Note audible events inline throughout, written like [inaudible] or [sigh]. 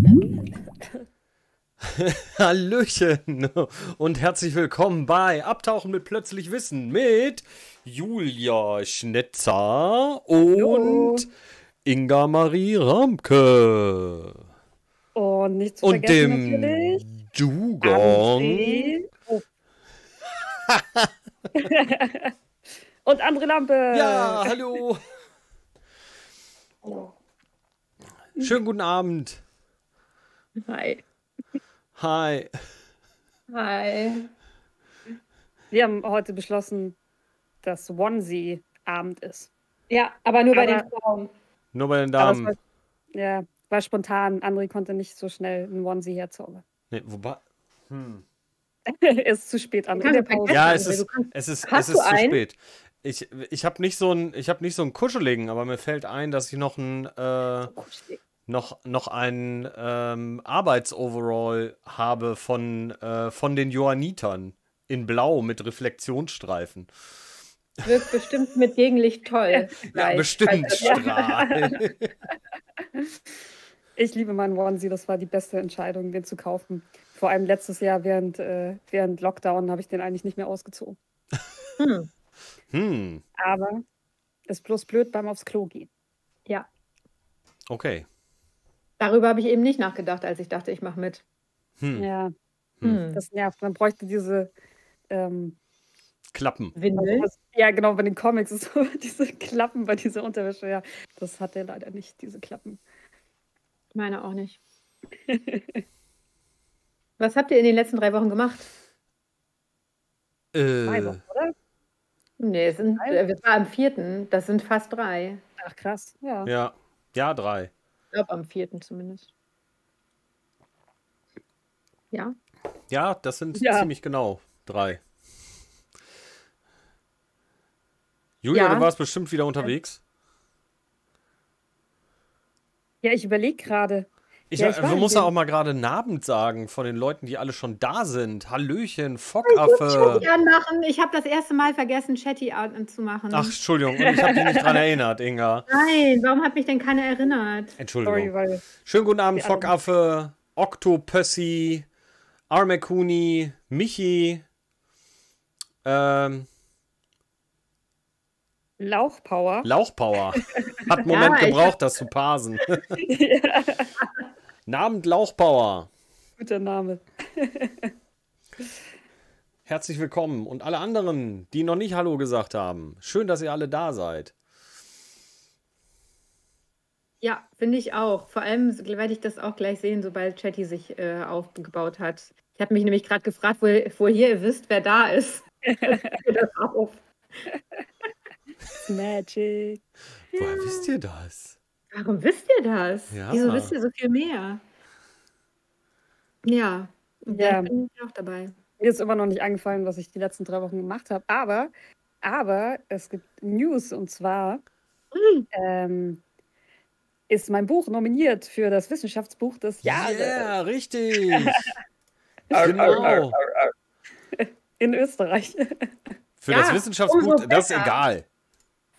[laughs] Hallöchen und herzlich willkommen bei Abtauchen mit Plötzlich Wissen mit Julia Schnetzer und Inga Marie Ramke. Und nicht zu Und dem natürlich. Dugong. [laughs] Oh. Und André Lampe. Ja, hallo. Schönen guten Abend. Hi. Hi. Hi. Wir haben heute beschlossen, dass Onesie-Abend ist. Ja, aber nur bei Aber- den Frauen. Nur bei den Damen. war, ja, war spontan. André konnte nicht so schnell einen Onesie herzaubern. Nee, wobei. Hm. [laughs] ist zu spät, André. Ja, es ist, kannst- es ist, es ist zu einen? spät. Ich, ich habe nicht so ein, ich habe nicht so einen kuscheligen, aber mir fällt ein, dass ich noch ein, äh, noch, noch ein ähm, Arbeitsoverall habe von, äh, von den Johannitern in Blau mit Reflexionsstreifen. Wirkt bestimmt mit Gegenlicht toll. Ja, bestimmt. Also, Strahl. [laughs] Ich liebe meinen Onesie. Das war die beste Entscheidung, den zu kaufen. Vor allem letztes Jahr während, äh, während Lockdown habe ich den eigentlich nicht mehr ausgezogen. Hm. Hm, Aber ist bloß blöd beim aufs Klo gehen. Ja, okay. Darüber habe ich eben nicht nachgedacht, als ich dachte, ich mache mit. Hm. Ja, Hm. das nervt. Man bräuchte diese ähm, Klappen. Windel. Ja, genau, bei den Comics ist [laughs] so diese Klappen bei dieser Unterwäsche. Ja, das hat er leider nicht, diese Klappen. Ich meine auch nicht. [laughs] Was habt ihr in den letzten drei Wochen gemacht? Zwei Äh, Wochen, oder? Nee, es sind, Drei? äh, es war am vierten. Das sind fast drei. Ach, krass. Ja. ja. Ja, drei. Ich glaube am vierten zumindest. Ja. Ja, das sind Ja. ziemlich genau drei. Julia, Ja. du warst bestimmt wieder unterwegs. Ja, ich überlege gerade. Ich, Ja, ich äh, in musst ja auch mal gerade einen Abend sagen von den Leuten, die alle schon da sind. Hallöchen, Chatty Fockaffe. anmachen. Ich habe das erste Mal vergessen, Chatty anzumachen. Ach, Entschuldigung, und ich habe dich nicht dran [laughs] erinnert, Inga. Nein, warum hat mich denn keiner erinnert? Sorry, Entschuldigung. weil. Schönen guten Abend, Fockaffe, Octopussi, Armekuni, Michi, ähm, Lauchpower. Lauchpower. [laughs] Hat einen Moment Ja, ich gebraucht, das zu parsen. [laughs] ja, Abend, Lauchpower. guter Name. [laughs] Herzlich willkommen und alle anderen, die noch nicht Hallo gesagt haben. Schön, dass ihr alle da seid. Ja, finde ich auch. Vor allem werde ich das auch gleich sehen, sobald Chatty sich äh, aufgebaut hat. Ich habe mich nämlich gerade gefragt, wo, woher ihr wisst, wer da ist. [laughs] das auf. Magic. Woher wisst ihr das? Warum wisst ihr das? Ja. Wieso wisst ihr so viel mehr? Ja, Ja. bin ich auch dabei. Mir ist immer noch nicht angefallen, was ich die letzten drei Wochen gemacht habe. Aber, aber es gibt News und zwar Hm. ähm, ist mein Buch nominiert für das Wissenschaftsbuch des Jahres Ja, richtig. [laughs] genau. in Österreich. Für Ja, das Wissenschaftsbuch, das ist egal.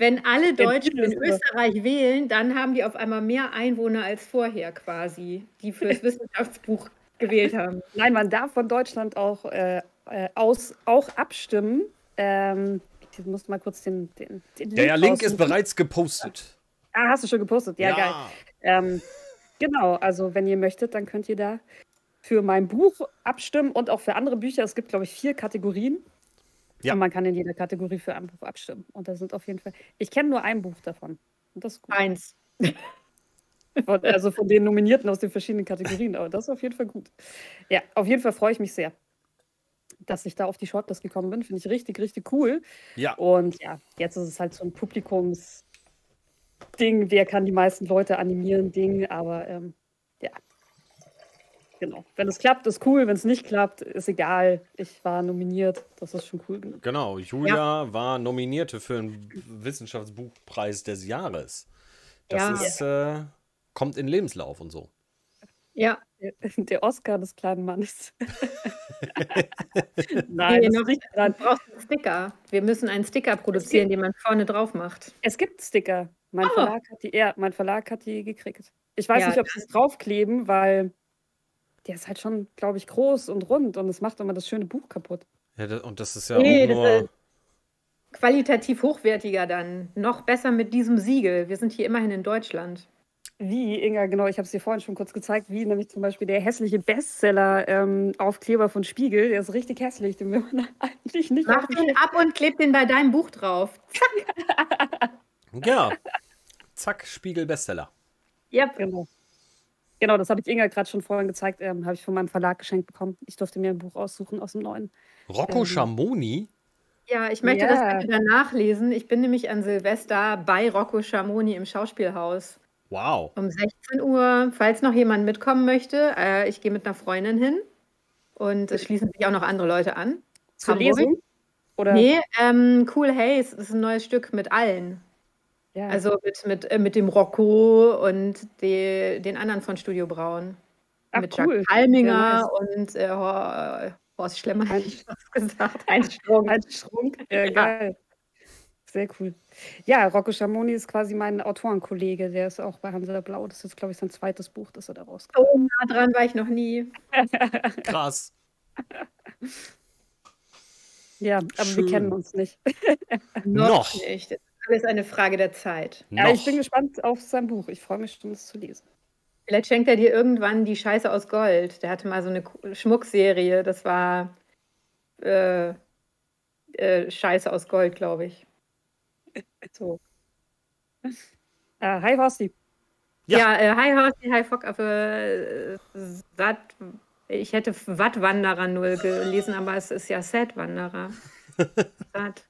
Wenn alle Deutschen in Österreich wählen, dann haben die auf einmal mehr Einwohner als vorher quasi, die für das [laughs] Wissenschaftsbuch gewählt haben. Nein, man darf von Deutschland auch, äh, äh, aus, auch abstimmen. Ähm, ich muss mal kurz den, den, den Ja, ja, Link ist bereits gepostet. Ah, hast du schon gepostet? Ja, geil. Ähm, genau, also wenn ihr möchtet, dann könnt ihr da für mein Buch abstimmen und auch für andere Bücher. Es gibt, glaube ich, vier Kategorien. Ja. Und man kann in jeder Kategorie für ein Buch abstimmen. Und da sind auf jeden Fall. Ich kenne nur ein Buch davon. Und das ist gut. Eins. [laughs] Von, also von den Nominierten aus den verschiedenen Kategorien. Aber das ist auf jeden Fall gut. Ja, auf jeden Fall freue ich mich sehr, dass ich da auf die Shortlist gekommen bin. Finde ich richtig, richtig cool. Ja, Und ja, jetzt ist es halt so ein Publikumsding. Wer kann die meisten Leute animieren? Ding. Aber ähm. Genau. Wenn es klappt, ist cool. Wenn es nicht klappt, ist egal. Ich war nominiert. Das ist schon cool genug. genau. Julia war Nominierte für den Wissenschaftsbuchpreis des Jahres. Das Ja. ist, äh, kommt in Lebenslauf und so. Ja, [laughs] Der, Oscar des kleinen Mannes. [laughs] Nein, Nee, noch nicht Du dran. brauchst einen Sticker. Wir müssen einen Sticker produzieren, den man vorne drauf macht. Es gibt Sticker. Mein, Ah. Verlag hat die, ja, mein Verlag hat die gekriegt. Ich weiß ja, nicht, ob sie es draufkleben, weil der ist halt schon, glaube ich, groß und rund und es macht immer das schöne Buch kaputt. Ja, das, und das ist ja nee, auch nur... qualitativ hochwertiger dann. Noch besser mit diesem Siegel. Wir sind hier immerhin in Deutschland. Wie, Inga, genau, ich habe es dir vorhin schon kurz gezeigt, wie nämlich zum Beispiel der hässliche Bestseller-Aufkleber ähm, von Spiegel, der ist richtig hässlich, den will man [laughs] eigentlich nicht Mach den ab und kleb den bei deinem Buch drauf. Zack. ja. Zack, Spiegel Bestseller. Ja, yep. genau. Genau, das habe ich Inga gerade schon vorhin gezeigt, ähm, habe ich von meinem Verlag geschenkt bekommen. Ich durfte mir ein Buch aussuchen aus dem neuen. Rocco ähm, Schamoni? Ja, ich möchte yeah. das wieder nachlesen. Ich bin nämlich an Silvester bei Rocco Schamoni im Schauspielhaus. Wow. Um 16 Uhr, falls noch jemand mitkommen möchte. Äh, ich gehe mit einer Freundin hin und es schließen sich auch noch andere Leute an. Zur Lesung? Oder? Nee, ähm, Cool Haze ist ein neues Stück mit allen. Ja. Also mit, mit, äh, mit dem Rocco und die, den anderen von Studio Braun. Ach, mit cool. Jack Palminger ja, und äh, Horst Schlemmer, hätte ich fast gesagt. Heinz Strunk. Heinz Strunk. Ja, geil. Sehr cool. Ja, Rocco Schamoni ist quasi mein Autorenkollege. Der ist auch bei Hansa Blau. Das ist, glaube ich, sein zweites Buch, das er da rauskommt. Oh, nah dran war ich noch nie. [laughs] Krass. ja, aber Schön. wir kennen uns nicht. noch, noch nicht alles eine Frage der Zeit. Ja, ich bin gespannt auf sein Buch. Ich freue mich schon, es zu lesen. Vielleicht schenkt er dir irgendwann die Scheiße aus Gold. Der hatte mal so eine Schmuckserie. Das war äh, äh, Scheiße aus Gold, glaube ich. So. Äh, hi, Horsti. Ja, ja äh, hi, Horsti, hi, Fock. Äh, ich hätte Wattwanderer 0 gelesen, aber es ist ja Set-Wanderer. [laughs]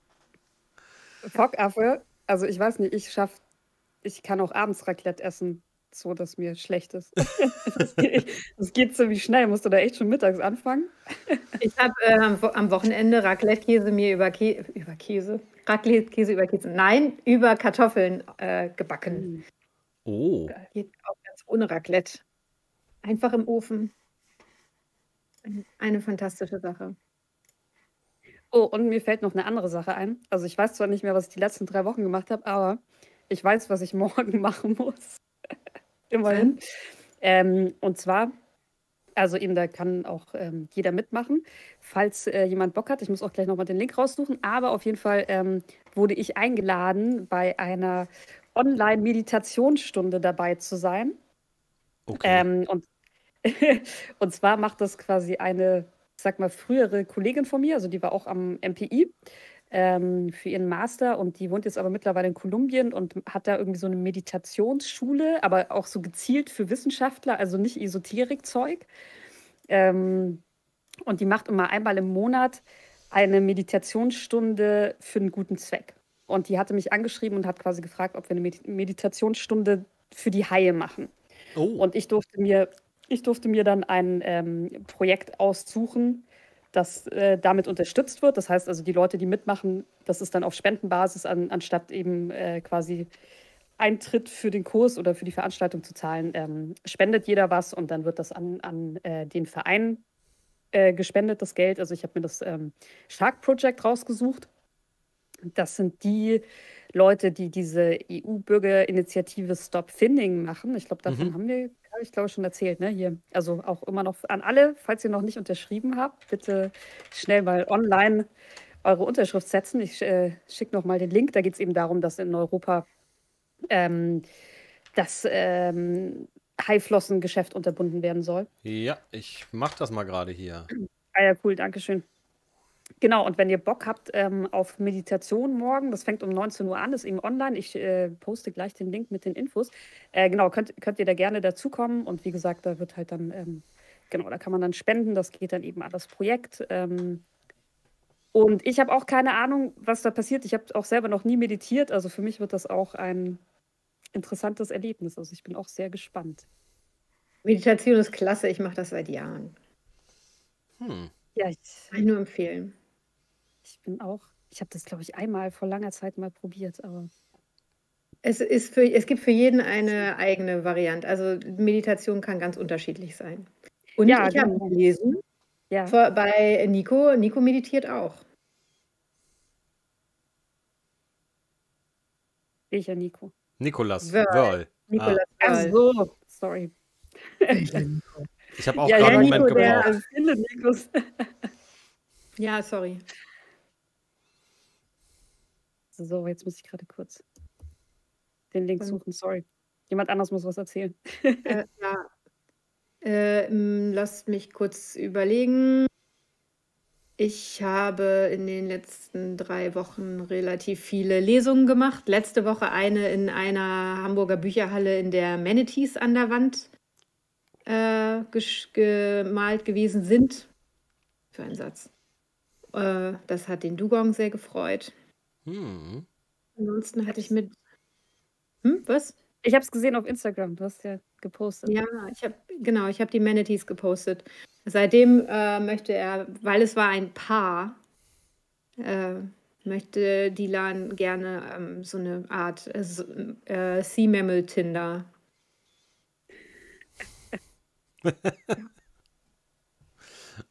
Fockaffe also ich weiß nicht, ich schaff, ich kann auch abends Raclette essen, so dass mir schlecht ist. [laughs] das, geht, das geht ziemlich schnell. Musst du da echt schon mittags anfangen? ich habe äh, am Wochenende Raclette-Käse mir über, Kä über Käse, Raclette-Käse über Käse, nein, über Kartoffeln äh, gebacken. Oh. Geht auch ganz ohne Raclette. Einfach im Ofen. Eine fantastische Sache. Oh, und mir fällt noch eine andere Sache ein. Also ich weiß zwar nicht mehr, was ich die letzten drei Wochen gemacht habe, aber ich weiß, was ich [laughs] morgen machen muss. [laughs] Immerhin. Ähm, und zwar, also eben, da kann auch ähm, jeder mitmachen, falls äh, jemand Bock hat. Ich muss auch gleich nochmal den Link raussuchen. Aber auf jeden Fall ähm, wurde ich eingeladen, bei einer Online-Meditationsstunde dabei zu sein. Okay. Ähm, und, [laughs] und zwar macht das quasi eine sag mal, frühere Kollegin von mir, also die war auch am MPI ähm, für ihren Master und die wohnt jetzt aber mittlerweile in Kolumbien und hat da irgendwie so eine Meditationsschule, aber auch so gezielt für Wissenschaftler, also nicht Esoterikzeug. Ähm, und die macht immer einmal im Monat eine Meditationsstunde für einen guten Zweck. Und die hatte mich angeschrieben und hat quasi gefragt, ob wir eine Meditationsstunde für die Haie machen. Oh. Und ich durfte mir ich durfte mir dann ein ähm, Projekt aussuchen, das äh, damit unterstützt wird. Das heißt also, die Leute, die mitmachen, das ist dann auf Spendenbasis, an, anstatt eben äh, quasi Eintritt für den Kurs oder für die Veranstaltung zu zahlen, ähm, spendet jeder was und dann wird das an, an äh, den Verein äh, gespendet, das Geld. Also ich habe mir das ähm, Shark Project rausgesucht. Das sind die Leute, die diese EU-Bürgerinitiative Stop Finning machen. Ich glaube, davon mhm. haben wir habe ich glaube ich schon erzählt, ne? Hier. Also auch immer noch an alle, falls ihr noch nicht unterschrieben habt, bitte schnell mal online eure Unterschrift setzen. Ich äh, schicke noch mal den Link. Da geht es eben darum, dass in Europa ähm, das ähm, Haiflossengeschäft unterbunden werden soll. Ja, ich mache das mal gerade hier. Ah ja, cool, danke schön. Genau, und wenn ihr Bock habt ähm, auf Meditation morgen, das fängt um 19 Uhr an, ist eben online. Ich äh, poste gleich den Link mit den Infos. Äh, genau, könnt, könnt ihr da gerne dazukommen. Und wie gesagt, da wird halt dann, ähm, genau, da kann man dann spenden. Das geht dann eben an das Projekt. Ähm, und ich habe auch keine Ahnung, was da passiert. Ich habe auch selber noch nie meditiert. Also für mich wird das auch ein interessantes Erlebnis. Also ich bin auch sehr gespannt. Meditation ist klasse. Ich mache das seit Jahren. Hm. Ja, ich kann ich nur empfehlen. Ich bin auch ich habe das, glaube ich, einmal vor langer Zeit mal probiert, aber Es ist für es gibt für jeden eine eigene Variante. Also, Meditation kann ganz unterschiedlich sein. Und Ja, ich habe genau. gelesen Ja. vor bei Nico Nico meditiert auch. Welcher Nico? Nikolas Wörl. Nikolas Ah. Ach so, sorry. Ich habe auch ja, gerade einen Moment gebraucht. Der, Nikos. ja, sorry. So, jetzt muss ich gerade kurz den Link suchen, sorry. Jemand anders muss was erzählen. [laughs] Äh, ja. Äh, lasst mich kurz überlegen. Ich habe in den letzten drei Wochen relativ viele Lesungen gemacht. Letzte Woche eine in einer Hamburger Bücherhalle in der Manatees an der Wand äh, gemalt gewesen sind. Für einen Satz. Äh, das hat den Dugong sehr gefreut. Hm. Ansonsten hatte ich mit. Hm, was? Ich habe es gesehen auf Instagram. Du hast ja gepostet. Ja, ich habe genau, ich habe die Manatees gepostet. Seitdem äh, möchte er, weil es war ein Paar, äh, möchte Dilan gerne ähm, so eine Art äh, äh Sea Mammal Tinder. [laughs]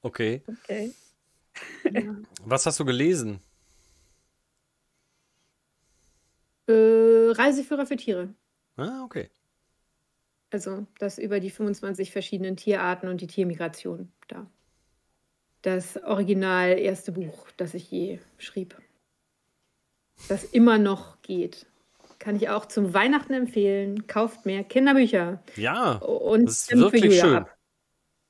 okay. Okay. Ja. Was hast du gelesen? Äh, Reiseführer für Tiere. Ah, okay. Also das über die 25 verschiedenen Tierarten und die Tiermigration da. Das original erste Buch, das ich je schrieb. Das immer noch geht. Kann ich auch zum Weihnachten empfehlen. Kauft mehr Kinderbücher. Ja. Und das ist wirklich schön. Ab.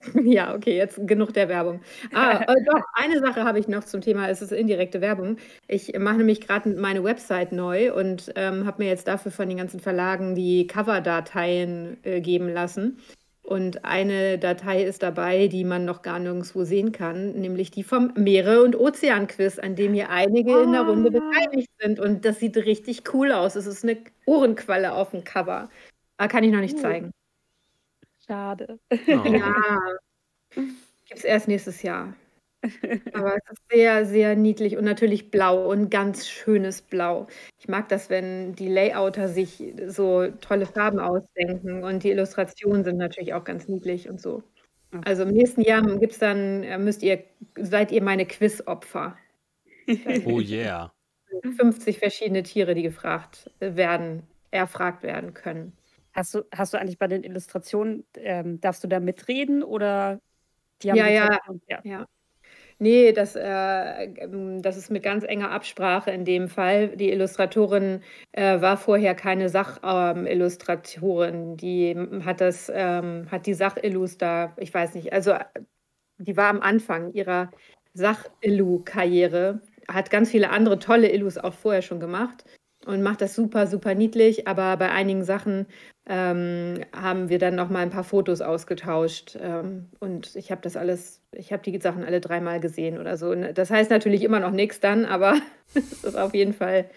[laughs] Ja, okay, jetzt genug der Werbung. Ah, [laughs] äh, doch, eine Sache habe ich noch zum Thema, es ist indirekte Werbung. Ich mache nämlich gerade meine Website neu und ähm, habe mir jetzt dafür von den ganzen Verlagen die Coverdateien äh, geben lassen. Und eine Datei ist dabei, die man noch gar nirgendwo sehen kann, nämlich die vom Meere- und Ozeanquiz, an dem hier einige in der Runde ah. beteiligt sind. Und das sieht richtig cool aus. Es ist eine Ohrenqualle auf dem Cover. Aber kann ich noch nicht zeigen. Schade. Oh. [laughs] Ja. Gibt es erst nächstes Jahr. Aber es ist sehr, sehr niedlich und natürlich blau und ganz schönes Blau. Ich mag das, wenn die Layouter sich so tolle Farben ausdenken und die Illustrationen sind natürlich auch ganz niedlich und so. Also im nächsten Jahr gibt's dann, äh, müsst ihr, seid ihr meine Quizopfer. [laughs] Oh yeah. 50 verschiedene Tiere, die gefragt werden, erfragt werden können. Hast du, hast du eigentlich bei den Illustrationen, ähm, darfst du da mitreden oder die haben Ja, ja, ja. ja. Nee, das, äh, ähm, das ist mit ganz enger Absprache in dem Fall. Die Illustratorin äh, war vorher keine Sachillustratorin. die hat das, ähm, hat die Sachillus da, ich weiß nicht, also die war am Anfang ihrer Sachillu-Karriere, hat ganz viele andere tolle Illus auch vorher schon gemacht und macht das super, super niedlich. Aber bei einigen Sachen ähm, haben wir dann noch mal ein paar Fotos ausgetauscht. Ähm, und ich habe das alles, ich habe die Sachen alle dreimal gesehen oder so. Das heißt natürlich immer noch nichts dann, aber [laughs] es ist auf jeden Fall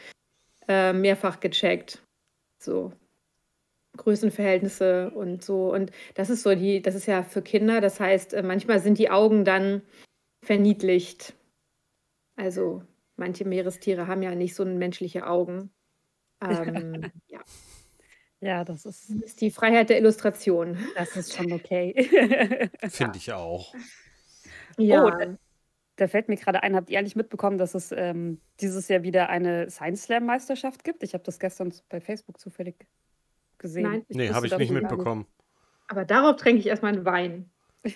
äh, mehrfach gecheckt. So. Größenverhältnisse und so. Und das ist so die, das ist ja für Kinder, das heißt, äh, manchmal sind die Augen dann verniedlicht. Also manche Meerestiere haben ja nicht so menschliche Augen. Ähm, [laughs] ja. Ja, das ist, das ist die Freiheit der Illustration. Das ist schon [laughs] okay. [laughs] Finde ich auch. Ja. Oh, da, da, fällt mir gerade ein, habt ihr eigentlich mitbekommen, dass es ähm, dieses Jahr wieder eine Science Slam Meisterschaft gibt? Ich habe das gestern bei Facebook zufällig gesehen. Nein, nee, habe ich nicht mitbekommen. Aber darauf tränke ich erstmal einen Wein. du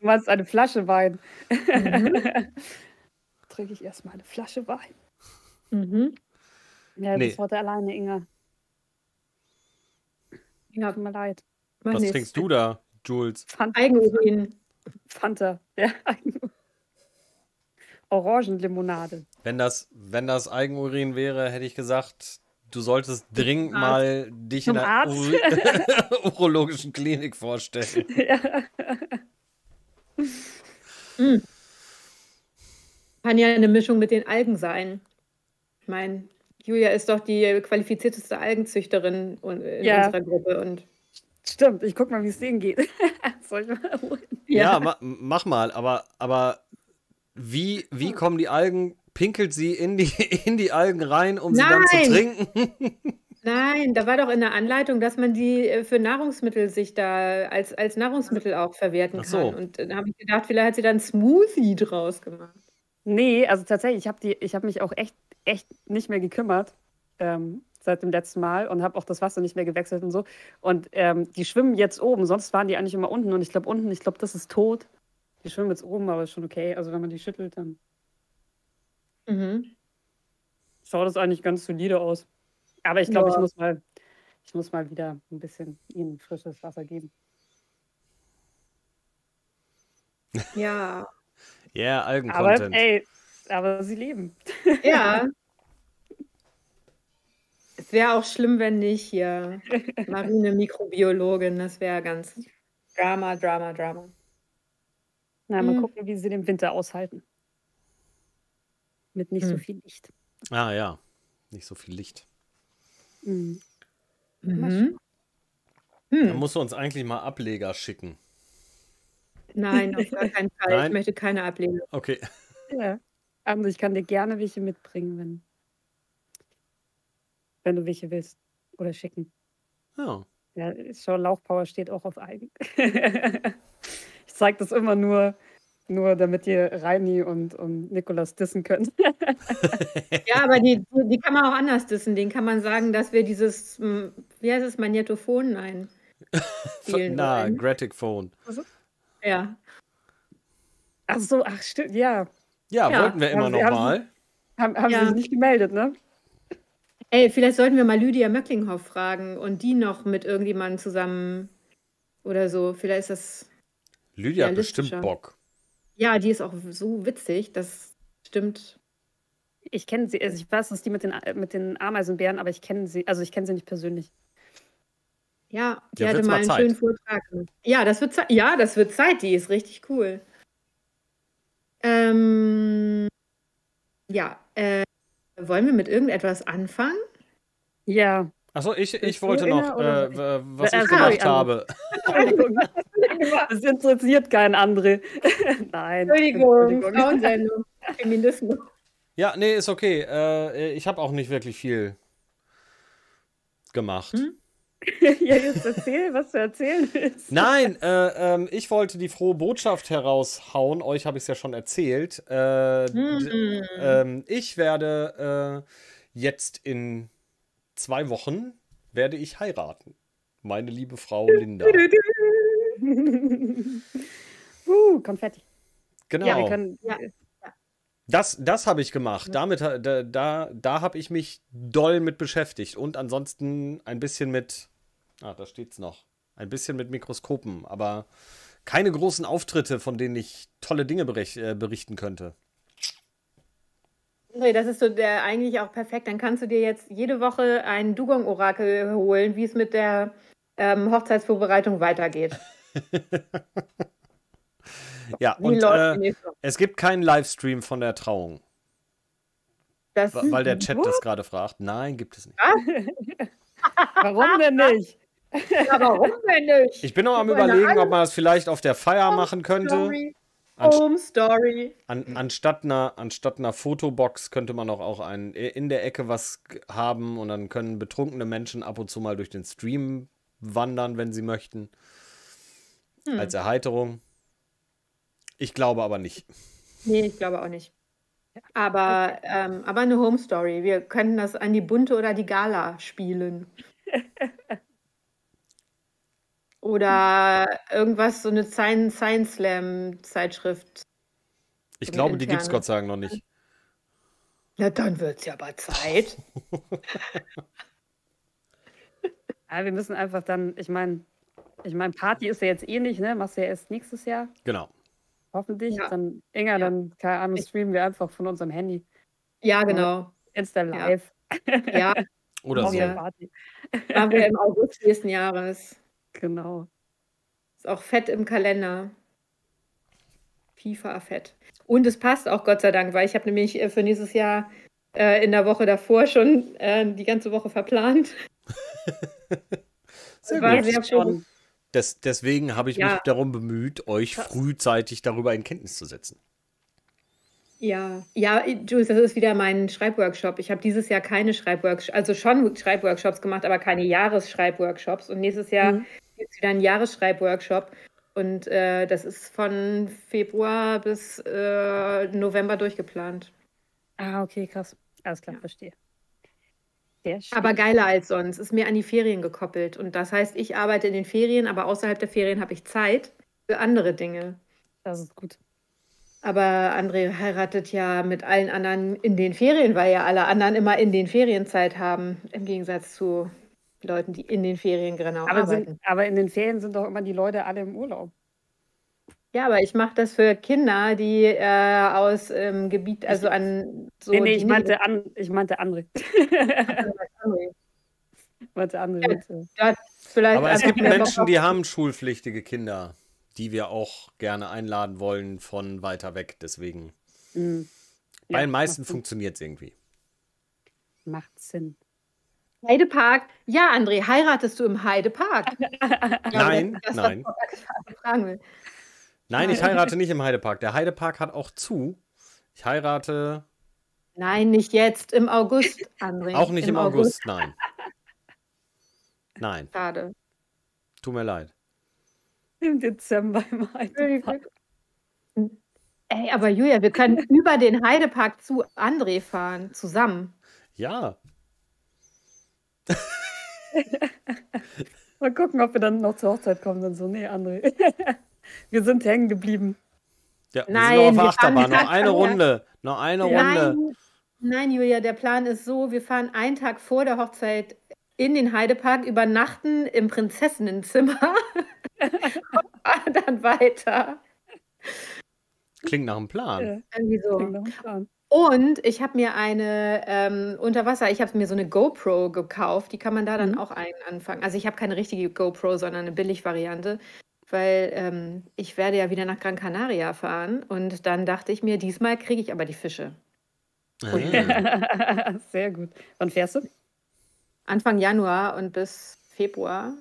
meinst eine Flasche Wein. Mhm. Trinke ich erstmal eine Flasche Wein. Mhm. Ja, nee. bist heute alleine, Inga. Ja, tut mir leid. Mach Was nichts. trinkst du da, Jules? Fanta. Eigenurin. Fanta. Ja, [laughs] Orangenlimonade. Wenn das, wenn das Eigenurin wäre, hätte ich gesagt, du solltest dringend mal dich Zum in einer Ur [laughs] [laughs] urologischen Klinik vorstellen. Ja. Mhm. Kann ja eine Mischung mit den Algen sein. Ich meine, Julia ist doch die qualifizierteste Algenzüchterin in ja. unserer Gruppe. Und Stimmt, ich guck mal, wie es denen geht. [laughs] Soll ich mal holen? Ja, ja ma mach mal, aber, aber wie, wie kommen die Algen, pinkelt sie in die, [laughs] in die Algen rein, um Nein. sie dann zu trinken? [laughs] Nein, da war doch in der Anleitung, dass man die äh, für Nahrungsmittel sich da als, als Nahrungsmittel auch verwerten so. kann. Und dann habe ich gedacht, vielleicht hat sie dann Smoothie draus gemacht. Nee, also tatsächlich, ich habe die, mich auch echt, echt nicht mehr gekümmert. Ähm, seit dem letzten Mal und habe auch das Wasser nicht mehr gewechselt und so. Und ähm, die schwimmen jetzt oben, sonst waren die eigentlich immer unten und ich glaube unten, ich glaube, das ist tot. Die schwimmen jetzt oben, aber ist schon okay. Also wenn man die schüttelt, dann Mhm. schaut das eigentlich ganz solide aus. Aber ich glaube, ich muss mal, ich muss mal wieder ein bisschen ihnen frisches Wasser geben. Ja. [laughs] [laughs] Ja, yeah, Aber ey, aber sie leben. [laughs] Ja. [laughs] Es wäre auch schlimm, wenn nicht hier marine Mikrobiologin, das wäre ganz Drama, Drama, Drama. Na, mal Mhm. gucken, wie sie den Winter aushalten. Mit nicht so Hm. viel Licht. Ah ja, nicht so viel Licht. Mhm. Mhm. Dann Hm. musst du uns eigentlich mal Ableger schicken. Nein, auf gar keinen Fall. Ich Nein? möchte keine Ablehnung. Okay. Ja. Also ich kann dir gerne welche mitbringen, wenn, wenn du welche willst. Oder schicken. Ja. Ja, schau, Lauchpower steht auch auf Eigen. [laughs] ich zeige das immer nur, nur damit ihr Reini und, und Nikolas dissen könnt. [laughs] Ja, aber die, die kann man auch anders dissen. Den kann man sagen, dass wir dieses, hm, wie heißt es, Magnetophon? Nein. Na. Gratic Phone. Ja. Ach so, ach stimmt, ja. Ja, Ja. wollten wir immer Haben noch Sie- haben mal. Haben, haben Ja. sie sich nicht gemeldet, ne? Ey, vielleicht sollten wir mal Lydia Möcklinghoff fragen und die noch mit irgendjemandem zusammen oder so. Vielleicht ist das. Lydia hat bestimmt Bock. Ja, die ist auch so witzig. Das stimmt. Ich kenne sie, also ich weiß, dass die mit den, mit den Ameisenbären, aber ich kenne sie, also ich kenne sie nicht persönlich. Ja, die Ja, hatte mal einen Zeit. schönen Vortrag. Ja, das wird Zeit. Ja, das wird Zeit. Die ist richtig cool. Ähm, ja, äh, wollen wir mit irgendetwas anfangen? Ja. Achso, ich, ich wollte noch, äh, was Äh, ich sorry, gemacht habe. Entschuldigung. [laughs] Das interessiert keinen André. [laughs] Nein. Entschuldigung, Frauensendung, Feminismus. Ja, nee, ist okay. Äh, ich habe auch nicht wirklich viel gemacht. Hm? [laughs] ja, jetzt erzähl, was du erzählen willst. Nein, äh, ähm, ich wollte die frohe Botschaft heraushauen. Euch habe ich es ja schon erzählt. Äh, Hm. ähm, ich werde äh, jetzt in zwei Wochen werde ich heiraten. Meine liebe Frau Linda. uh, Konfetti. Genau. Ja, wir können. Ja. Das, das habe ich gemacht. Damit, ha- da, da, da habe ich mich doll mit beschäftigt. Und ansonsten ein bisschen mit, ah, da steht's noch, ein bisschen mit Mikroskopen, aber keine großen Auftritte, von denen ich tolle Dinge berich, äh, berichten könnte. Nee, das ist so der eigentlich auch perfekt. Dann kannst du dir jetzt jede Woche ein Dugong-Orakel holen, wie es mit der ähm, Hochzeitsvorbereitung weitergeht. [laughs] Ja, Wie und läuft äh, es gibt keinen Livestream von der Trauung, Das, weil der [laughs] Chat das gerade fragt. Nein, gibt es nicht. Warum denn nicht? Ja, warum denn nicht? Ich bin noch am überlegen, ob man das vielleicht auf der Feier machen könnte. Story. Anst- Home Story. An, anstatt, einer, anstatt einer Fotobox könnte man auch, auch ein, in der Ecke was haben und dann können betrunkene Menschen ab und zu mal durch den Stream wandern, wenn sie möchten. Hm. Als Erheiterung. Ich glaube aber nicht. Nee, ich glaube auch nicht. Aber, ähm, aber eine Home Story. Wir könnten das an die Bunte oder die Gala spielen. [laughs] Oder irgendwas, so eine Science, Science Slam Zeitschrift. Ich glaube, die gibt es. Gott sei Dank noch nicht. Na, dann wird es ja aber Zeit. [laughs] Ja, wir müssen einfach dann, ich meine, ich meine, Party ist ja jetzt eh nicht, ne? Machst du ja erst nächstes Jahr, Genau. hoffentlich. Ja. Dann, Inga, Ja. dann, keine Ahnung, streamen wir einfach von unserem Handy. Ja, genau. Insta live. Ja, Oder so. Party. machen wir im [laughs] August nächsten Jahres. Genau. Ist auch fett im Kalender. FIFA fett. Und es passt auch Gott sei Dank, weil ich habe nämlich äh, für nächstes Jahr äh, in der Woche davor schon äh, die ganze Woche verplant. [laughs] Sehr War gut. sehr. Des, deswegen habe ich Ja. mich darum bemüht, euch frühzeitig darüber in Kenntnis zu setzen. Ja, ja, Jules, das ist wieder mein Schreibworkshop. Ich habe dieses Jahr keine Schreibworkshops, also schon Schreibworkshops gemacht, aber keine Jahresschreibworkshops. Und nächstes Jahr Mhm. gibt es wieder einen Jahresschreibworkshop. Und äh, das ist von Februar bis äh, November durchgeplant. Ah, okay, krass. Alles klar, verstehe. Aber geiler als sonst. Ist mir an die Ferien gekoppelt. Und das heißt, ich arbeite in den Ferien, aber außerhalb der Ferien habe ich Zeit für andere Dinge. Das ist gut. Aber André heiratet ja mit allen anderen in den Ferien, weil ja alle anderen immer in den Ferienzeit haben, im Gegensatz zu Leuten, die in den Ferien genau aber arbeiten. Sind, aber in den Ferien sind doch immer die Leute alle im Urlaub. Ja, aber ich mache das für Kinder, die äh, aus ähm, Gebiet, also an so. Nee, nee, ich meinte, an, ich meinte andere. [laughs] meinte andere. Ja, vielleicht aber es gibt Menschen, die haben schulpflichtige Kinder, die wir auch gerne einladen wollen von weiter weg. Deswegen. Mhm. Bei den meisten funktioniert es irgendwie. Macht Sinn. Heidepark. Ja, André, heiratest du im Heidepark? [laughs] nein, das, nein. fragen will. Nein, ich heirate nicht im Heidepark. Der Heidepark hat auch zu. Ich heirate. Nein, nicht jetzt, im August, André. Auch nicht im, im August. August, nein. Nein. Schade. Tut mir leid. Im Dezember im Heidepark. Ey, aber Julia, wir können [laughs] über den Heidepark zu André fahren, zusammen. Ja. [laughs] Mal gucken, ob wir dann noch zur Hochzeit kommen. Dann so, nee, André. [laughs] Wir sind hängen geblieben. Ja, wir Nein, sind noch auf der Achterbahn. Noch eine Runde. Noch eine Runde. Nein, nein, Julia, der Plan ist so: wir fahren einen Tag vor der Hochzeit in den Heidepark, übernachten im Prinzessinnenzimmer [laughs] und fahren dann weiter. Klingt nach einem Plan. Ja, irgendwie so. Klingt nach einem Plan. Und ich habe mir eine ähm, unter Wasser, ich habe mir so eine GoPro gekauft, die kann man da dann mhm. auch ein anfangen. Also ich habe keine richtige GoPro, sondern eine Billigvariante weil ähm, ich werde ja wieder nach Gran Canaria fahren und dann dachte ich mir, diesmal kriege ich aber die Fische. Ah. [laughs] Sehr gut. Wann fährst du? Anfang Januar und bis Februar.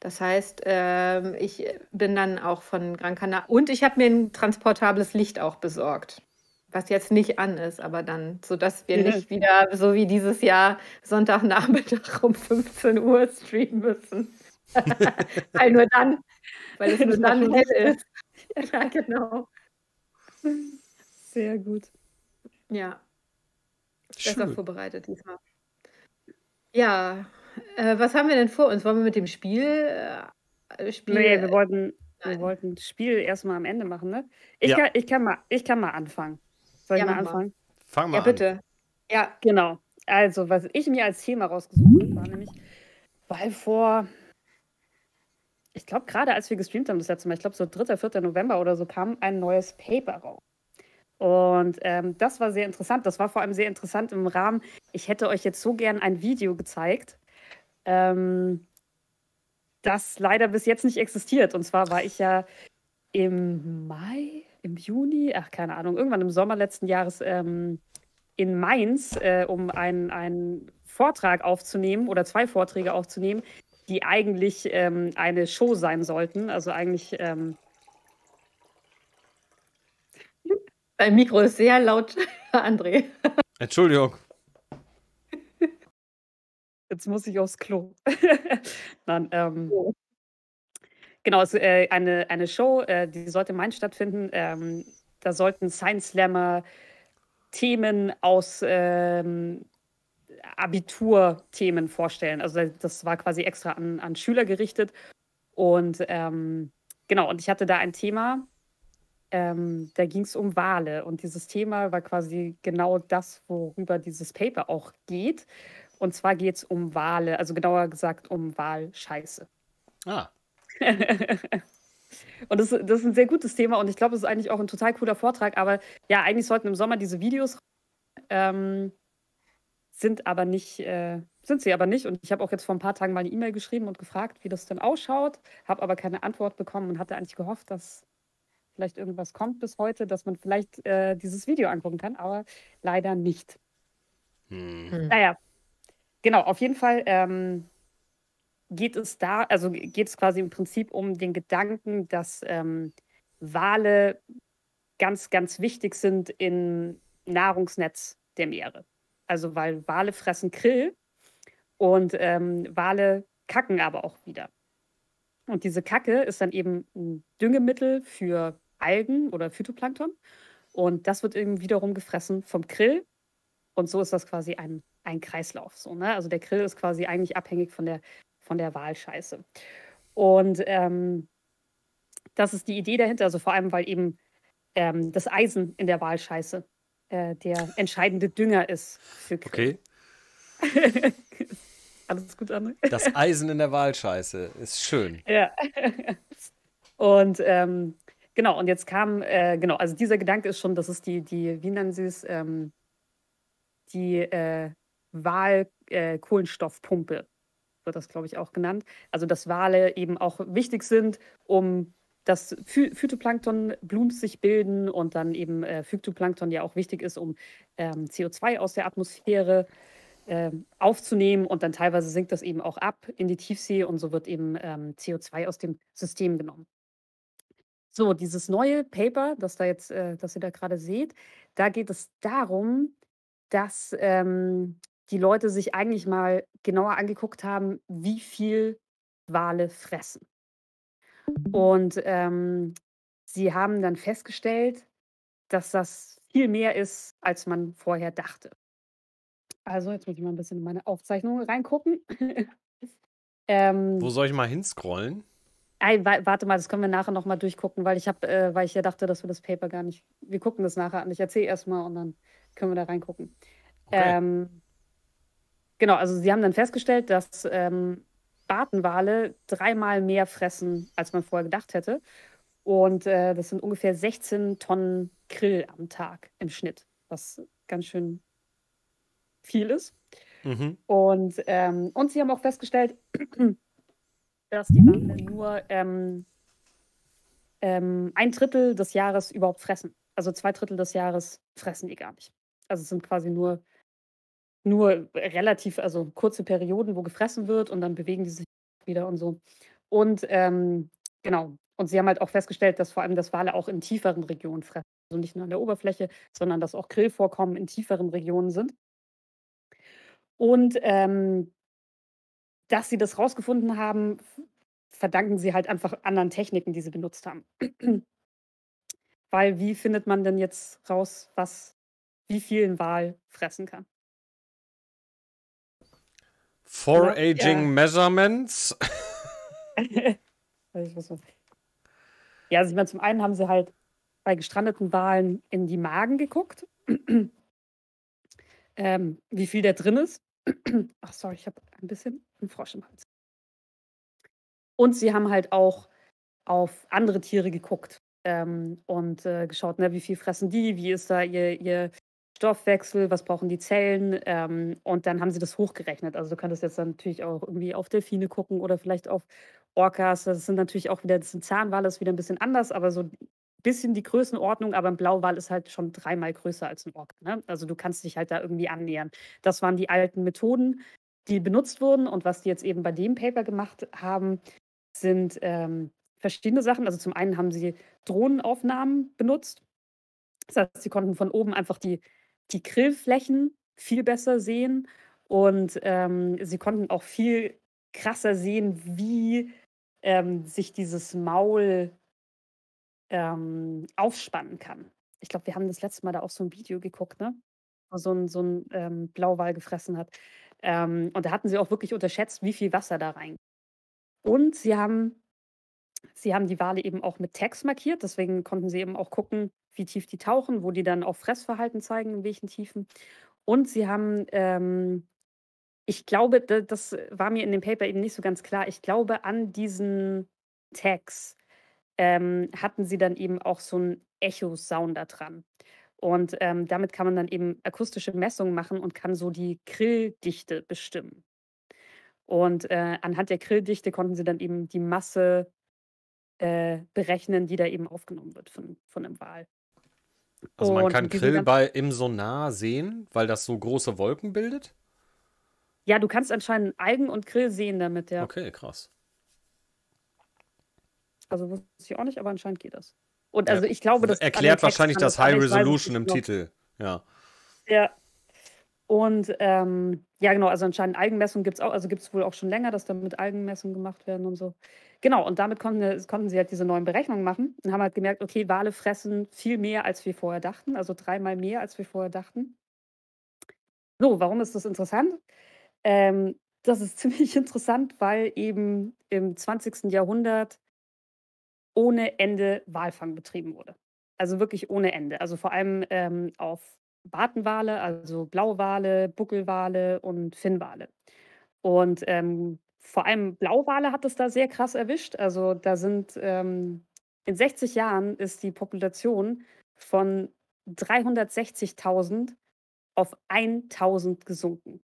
Das heißt, ähm, ich bin dann auch von Gran Canaria und ich habe mir ein transportables Licht auch besorgt, was jetzt nicht an ist, aber dann, sodass wir nicht wieder, so wie dieses Jahr, Sonntagnachmittag [laughs] um 15 Uhr streamen müssen. [laughs] Weil nur dann weil es [laughs] nur dann hell ist. Ja, genau. Sehr gut. Ja. Besser Schön. vorbereitet diesmal. Ja, äh, was haben wir denn vor uns? Wollen wir mit dem Spiel? Äh, Spiel nee, wir wollten, wir wollten das Spiel erstmal am Ende machen, ne? Ich, ja. kann, ich, kann, mal, ich kann mal anfangen. Soll ja, ich mal anfangen? Mal. Fang mal ja, bitte. An. Ja, genau. Also, was ich mir als Thema rausgesucht habe, war nämlich, weil vor ich glaube, gerade als wir gestreamt haben das letzte Mal, ich glaube so 3., 4. November oder so, kam ein neues Paper raus. Und ähm, das war sehr interessant. Das war vor allem sehr interessant im Rahmen. Ich hätte euch jetzt so gern ein Video gezeigt, ähm, das leider bis jetzt nicht existiert. Und zwar war ich ja im Mai, im Juni, ach keine Ahnung, irgendwann im Sommer letzten Jahres ähm, in Mainz, äh, um einen Vortrag aufzunehmen oder zwei Vorträge aufzunehmen die eigentlich ähm, eine Show sein sollten. Also eigentlich. Ähm Dein Mikro ist sehr laut, [laughs] André. Entschuldigung. Jetzt muss ich aufs Klo. [laughs] Nein, ähm, oh. Genau, es ist äh, eine, eine Show, äh, die sollte in Mainz stattfinden. Ähm, da sollten Science Slammer Themen aus ähm, Abiturthemen vorstellen. Also das war quasi extra an, an Schüler gerichtet. Und ähm, genau, und ich hatte da ein Thema, ähm, da ging es um Wale. Und dieses Thema war quasi genau das, worüber dieses Paper auch geht. Und zwar geht es um Wale, also genauer gesagt um Walscheiße. Ah. [laughs] und das, das ist ein sehr gutes Thema und ich glaube, es ist eigentlich auch ein total cooler Vortrag. Aber ja, eigentlich sollten im Sommer diese Videos ähm, sind aber nicht, äh, sind sie aber nicht. Und ich habe auch jetzt vor ein paar Tagen mal eine E-Mail geschrieben und gefragt, wie das denn ausschaut, habe aber keine Antwort bekommen und hatte eigentlich gehofft, dass vielleicht irgendwas kommt bis heute, dass man vielleicht äh, dieses Video angucken kann, aber leider nicht. Hm. Naja, genau, auf jeden Fall ähm, geht es da, also geht es quasi im Prinzip um den Gedanken, dass ähm, Wale ganz, ganz wichtig sind im Nahrungsnetz der Meere. Also weil Wale fressen Krill und ähm, Wale kacken aber auch wieder. Und diese Kacke ist dann eben ein Düngemittel für Algen oder Phytoplankton. Und das wird eben wiederum gefressen vom Krill. Und so ist das quasi ein ein Kreislauf. So, ne? Also der Grill ist quasi eigentlich abhängig von der, von der Walscheiße. Und ähm, das ist die Idee dahinter, also vor allem, weil eben ähm, das Eisen in der Walscheiße äh, der entscheidende Dünger ist für Grill. Okay. [laughs] Alles gut, André? Das Eisen in der Walscheiße ist schön. Ja. [laughs] Und ähm, genau, und jetzt kam, äh, genau, also dieser Gedanke ist schon, das ist die, die wie nennen Sie es, ähm, die äh, Wahlkohlenstoffpumpe, äh, wird das, glaube ich, auch genannt. Also, dass Wale eben auch wichtig sind, um das Phy Phytoplankton Blooms sich bilden und dann eben äh, Phytoplankton ja auch wichtig ist, um ähm, CO2 aus der Atmosphäre äh, aufzunehmen und dann teilweise sinkt das eben auch ab in die Tiefsee und so wird eben ähm, CO2 aus dem System genommen. So, dieses neue Paper, das da jetzt, äh, das ihr da gerade seht, da geht es darum, dass ähm, die Leute sich eigentlich mal genauer angeguckt haben, wie viel Wale fressen. Und ähm, sie haben dann festgestellt, dass das viel mehr ist, als man vorher dachte. Also, jetzt muss ich mal ein bisschen in meine Aufzeichnungen reingucken. [laughs] ähm, Wo soll ich mal hinscrollen? Ey, warte mal, das können wir nachher nochmal durchgucken, weil ich habe, äh, weil ich ja dachte, dass wir das Paper gar nicht. Wir gucken das nachher an. Ich erzähle erstmal und dann können wir da reingucken. Okay. Ähm, genau, also sie haben dann festgestellt, dass ähm, Bartenwale dreimal mehr fressen, als man vorher gedacht hätte. Und äh, das sind ungefähr 16 Tonnen Grill am Tag im Schnitt, was ganz schön viel ist. Mhm. Und, ähm, und sie haben auch festgestellt, dass die Wale nur ähm, ähm, ein Drittel des Jahres überhaupt fressen. Also zwei Drittel des Jahres fressen die gar nicht. Also es sind quasi nur nur relativ, also kurze Perioden, wo gefressen wird und dann bewegen die sich wieder und so. Und ähm, genau. Und sie haben halt auch festgestellt, dass vor allem das Wale auch in tieferen Regionen fressen. Also nicht nur an der Oberfläche, sondern dass auch Grillvorkommen in tieferen Regionen sind. Und ähm, dass sie das rausgefunden haben, verdanken sie halt einfach anderen Techniken, die sie benutzt haben. [clears throat] Weil wie findet man denn jetzt raus, was wie viel ein Wal fressen kann? Foraging ja. Measurements. [laughs] [laughs] ja, also ich meine, zum einen haben sie halt bei gestrandeten Walen in die Magen geguckt, [clears throat] ähm, wie viel da drin ist. [clears throat] Ach, sorry, ich habe ein bisschen einen Frosch im Hals. Und sie haben halt auch auf andere Tiere geguckt ähm, und äh, geschaut, ne, wie viel fressen die, wie ist da ihr, ihr Stoffwechsel, was brauchen die Zellen ähm, und dann haben sie das hochgerechnet. Also du könntest jetzt dann natürlich auch irgendwie auf Delfine gucken oder vielleicht auf Orcas. Das sind natürlich auch wieder, das sind Zahnwale, ist wieder ein bisschen anders, aber so bisschen die Größenordnung, aber ein Blauwal ist halt schon dreimal größer als ein Orca. Ne? Also du kannst dich halt da irgendwie annähern. Das waren die alten Methoden, die benutzt wurden und was die jetzt eben bei dem Paper gemacht haben, sind ähm, verschiedene Sachen. Also zum einen haben sie Drohnenaufnahmen benutzt. Das heißt, sie konnten von oben einfach die die Grillflächen viel besser sehen und ähm, sie konnten auch viel krasser sehen, wie ähm, sich dieses Maul ähm, aufspannen kann. Ich glaube, wir haben das letzte Mal da auch so ein Video geguckt, ne? Wo so ein, so ein ähm, Blauwal gefressen hat. Ähm, und da hatten sie auch wirklich unterschätzt, wie viel Wasser da rein. Und sie haben, sie haben die Wale eben auch mit Tags markiert, deswegen konnten sie eben auch gucken, wie tief die tauchen, wo die dann auch Fressverhalten zeigen, in welchen Tiefen. Und sie haben, ähm, ich glaube, das war mir in dem Paper eben nicht so ganz klar, ich glaube, an diesen Tags ähm, hatten sie dann eben auch so einen Echo-Sounder dran. Und ähm, damit kann man dann eben akustische Messungen machen und kann so die Grilldichte bestimmen. Und äh, anhand der Grilldichte konnten sie dann eben die Masse äh, berechnen, die da eben aufgenommen wird von, von einem Wal. Also man kann Krill bei, im Sonar sehen, weil das so große Wolken bildet? Ja, du kannst anscheinend Algen und Krill sehen damit, ja. Okay, krass. Also wusste ich auch nicht, aber anscheinend geht das. Und also ich glaube, das erklärt wahrscheinlich das High Resolution im Titel. Ja. Ja, und ähm, ja, genau, also anscheinend Algenmessungen gibt es auch, also gibt es wohl auch schon länger, dass da mit Algenmessungen gemacht werden und so. Genau, und damit konnten, konnten sie halt diese neuen Berechnungen machen und haben halt gemerkt, okay, Wale fressen viel mehr, als wir vorher dachten, also dreimal mehr, als wir vorher dachten. So, warum ist das interessant? Ähm, das ist [laughs] ziemlich interessant, weil eben im 20. Jahrhundert ohne Ende Walfang betrieben wurde. Also wirklich ohne Ende. Also vor allem ähm, auf Bartenwale, also Blauwale, Buckelwale und Finnwale. Und ähm, vor allem Blauwale hat es da sehr krass erwischt. Also da sind ähm, in 60 Jahren ist die Population von 360.000 auf 1.000 gesunken.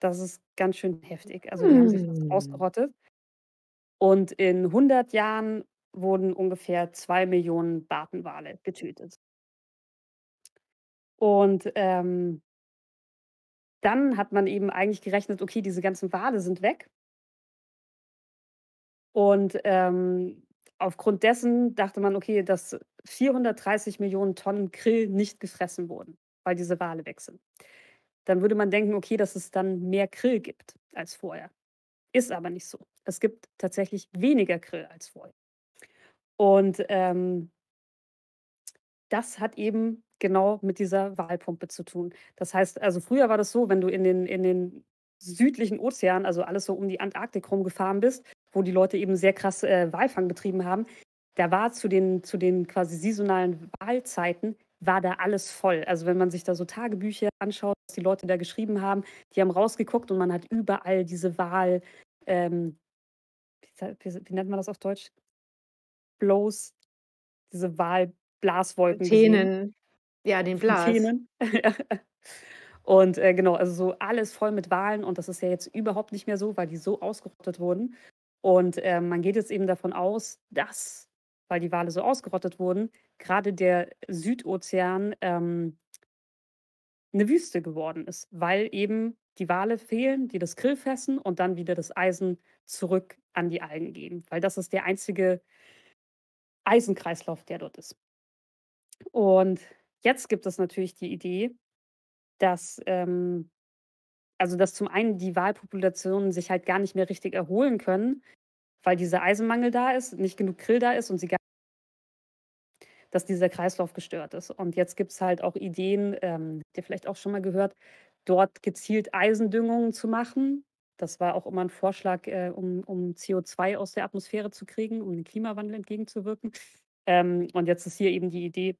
Das ist ganz schön heftig. Also die haben sich hm. ausgerottet. Und in 100 Jahren wurden ungefähr 2 Millionen Bartenwale getötet. Und ähm, dann hat man eben eigentlich gerechnet, okay, diese ganzen Wale sind weg. Und ähm, aufgrund dessen dachte man, okay, dass 430 Millionen Tonnen Krill nicht gefressen wurden, weil diese Wale weg sind. Dann würde man denken, okay, dass es dann mehr Krill gibt als vorher. Ist aber nicht so. Es gibt tatsächlich weniger Krill als vorher. Und ähm, das hat eben genau mit dieser Walpumpe zu tun. Das heißt, also früher war das so, wenn du in den, in den südlichen Ozean, also alles so um die Antarktik rumgefahren bist, wo die Leute eben sehr krass äh, Walfang betrieben haben, da war zu den, zu den quasi saisonalen Wahlzeiten, war da alles voll. Also wenn man sich da so Tagebücher anschaut, was die Leute da geschrieben haben, die haben rausgeguckt und man hat überall diese Wahl, ähm, wie, nennt man das auf Deutsch? Blows, diese Wahlblaswolken. Fontänen. Ja, den Blas. [laughs] und äh, genau, also so alles voll mit Wahlen und das ist ja jetzt überhaupt nicht mehr so, weil die so ausgerottet wurden. Und äh, man geht jetzt eben davon aus, dass, weil die Wale so ausgerottet wurden, gerade der Südozean ähm, eine Wüste geworden ist, weil eben die Wale fehlen, die das Krill fressen und dann wieder das Eisen zurück an die Algen geben, weil das ist der einzige Eisenkreislauf, der dort ist. Und jetzt gibt es natürlich die Idee, dass, ähm, also dass zum einen die Walpopulationen sich halt gar nicht mehr richtig erholen können, weil dieser Eisenmangel da ist, nicht genug Krill da ist und sie gar dass dieser Kreislauf gestört ist. Und jetzt gibt es halt auch Ideen, ähm, habt ihr vielleicht auch schon mal gehört, dort gezielt Eisendüngungen zu machen. Das war auch immer ein Vorschlag, äh, um, um CO2 aus der Atmosphäre zu kriegen, um dem Klimawandel entgegenzuwirken. Ähm, und jetzt ist hier eben die Idee,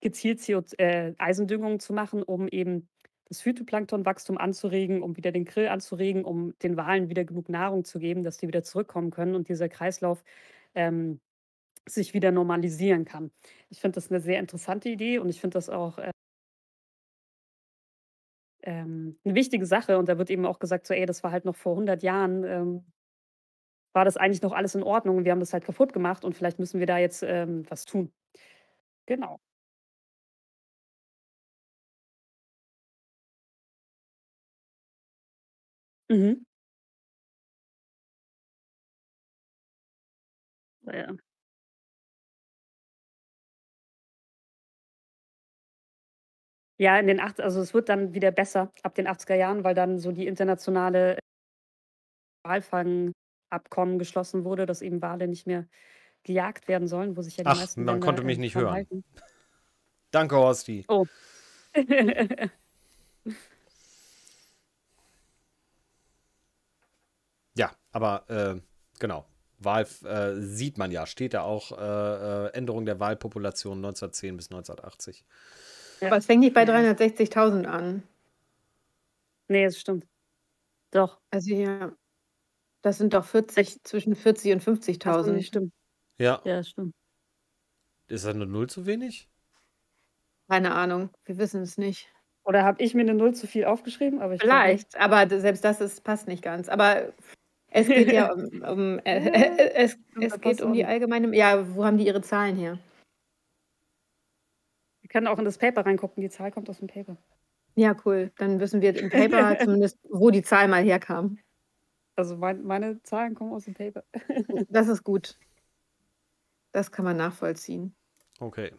gezielt CO äh, Eisendüngungen zu machen, um eben das Phytoplanktonwachstum anzuregen, um wieder den Grill anzuregen, um den Walen wieder genug Nahrung zu geben, dass die wieder zurückkommen können und dieser Kreislauf ähm, sich wieder normalisieren kann. Ich finde das eine sehr interessante Idee und ich finde das auch äh, ähm, eine wichtige Sache. Und da wird eben auch gesagt, so, ey, das war halt noch vor 100 Jahren, ähm, war das eigentlich noch alles in Ordnung und wir haben das halt kaputt gemacht und vielleicht müssen wir da jetzt ähm, was tun. Genau. Mhm. Ja. Ja, in den acht also es wird dann wieder besser ab den 80er Jahren, weil dann so die internationale Walfangabkommen geschlossen wurde, dass eben Wale nicht mehr gejagt werden sollen, wo sich ja die Ach, meisten man Länder, konnte mich nicht hören. Halten. Danke, Horsti. Oh. [laughs] Ja, aber äh, genau. Wahl äh, sieht man ja, steht da auch äh, äh Änderung der Wahlpopulation 1910 bis 1980. Aber es fängt nicht bei 360.000 an. Nee, das stimmt. Doch. Also ja, das sind doch 40, zwischen 40 und 50.000. Das stimmt. Ja. Ja, das stimmt. Ist das eine Null zu wenig? Keine Ahnung, wir wissen es nicht. Oder habe ich mir eine Null zu viel aufgeschrieben? Aber Vielleicht, aber selbst das ist, passt nicht ganz. Aber es geht ja [laughs] um, um äh, äh, [laughs] es, es geht um die allgemeine. Ja, wo haben die ihre Zahlen her? Wir können auch in das Paper reingucken. Die Zahl kommt aus dem Paper. Ja, cool. Dann wissen wir im Paper [laughs] zumindest, wo die Zahl mal herkam. Also mein, meine Zahlen kommen aus dem Paper. [laughs] das ist gut. Das kann man nachvollziehen. Okay.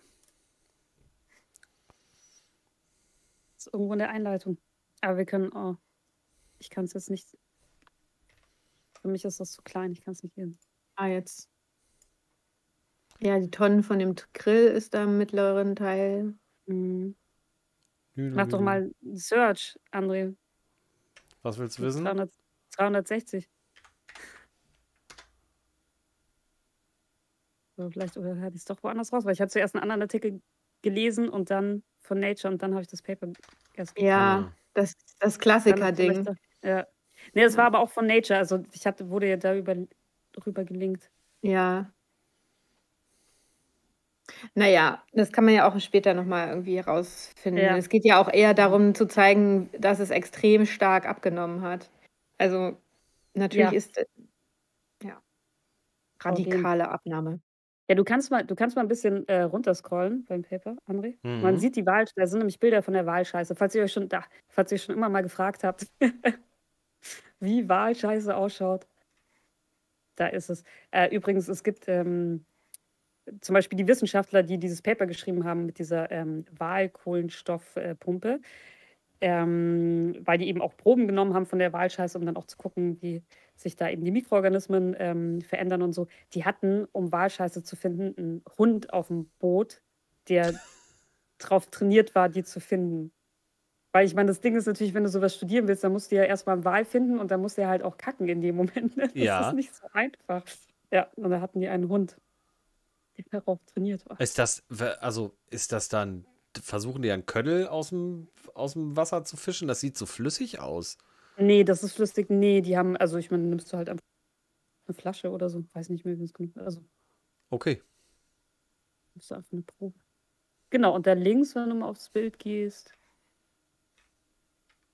Das ist irgendwo in der Einleitung. Aber wir können, oh, ich kann es jetzt nicht für mich ist das zu klein, ich kann es nicht lesen. Ah, jetzt. Ja, die Tonnen von dem Grill ist da im mittleren Teil. Mhm. Mach doch mal einen Search, André. Was willst du wissen? 300, 360. So, vielleicht oder hatte ich es doch woanders raus, weil ich hatte zuerst einen anderen Artikel gelesen und dann von Nature und dann habe ich das Paper erst Ja, ah. das, das Klassiker-Ding. Ja. Nee, das war aber auch von Nature. Also ich hatte, wurde ja da über, drüber gelinkt. Ja. Naja, das kann man ja auch später nochmal irgendwie herausfinden. Ja. Es geht ja auch eher darum zu zeigen, dass es extrem stark abgenommen hat. Also natürlich ja. ist ja radikale Abnahme. Ja, du kannst mal, du kannst mal ein bisschen äh, runterscrollen beim Paper, André. Mhm. Man sieht die Wahl, da sind nämlich Bilder von der Wahlscheiße. Falls ihr euch schon, da, falls ihr schon immer mal gefragt habt, [laughs] wie Wahlscheiße ausschaut, da ist es. Äh, übrigens, es gibt ähm, zum Beispiel die Wissenschaftler, die dieses Paper geschrieben haben mit dieser ähm, Wahlkohlenstoffpumpe, ähm, weil die eben auch Proben genommen haben von der Wahlscheiße, um dann auch zu gucken, wie sich da eben die Mikroorganismen ähm, verändern und so. Die hatten, um Wahlscheiße zu finden, einen Hund auf dem Boot, der [laughs] darauf trainiert war, die zu finden. Weil ich meine, das Ding ist natürlich, wenn du sowas studieren willst, dann musst du ja erstmal einen Wahl finden und dann musst du ja halt auch kacken in dem Moment. Ne? [laughs] Das ja. ist nicht so einfach. Ja, und da hatten die einen Hund darauf trainiert war. Ist das, also ist das dann, versuchen die einen Köddel aus dem, aus dem Wasser zu fischen? Das sieht so flüssig aus. Nee, das ist flüssig. Nee, die haben, also ich meine, nimmst du halt einfach eine Flasche oder so. Weiß nicht mehr, wie es genug Also. Okay. Nimmst du einfach eine Probe. Genau, und da links, wenn du mal aufs Bild gehst,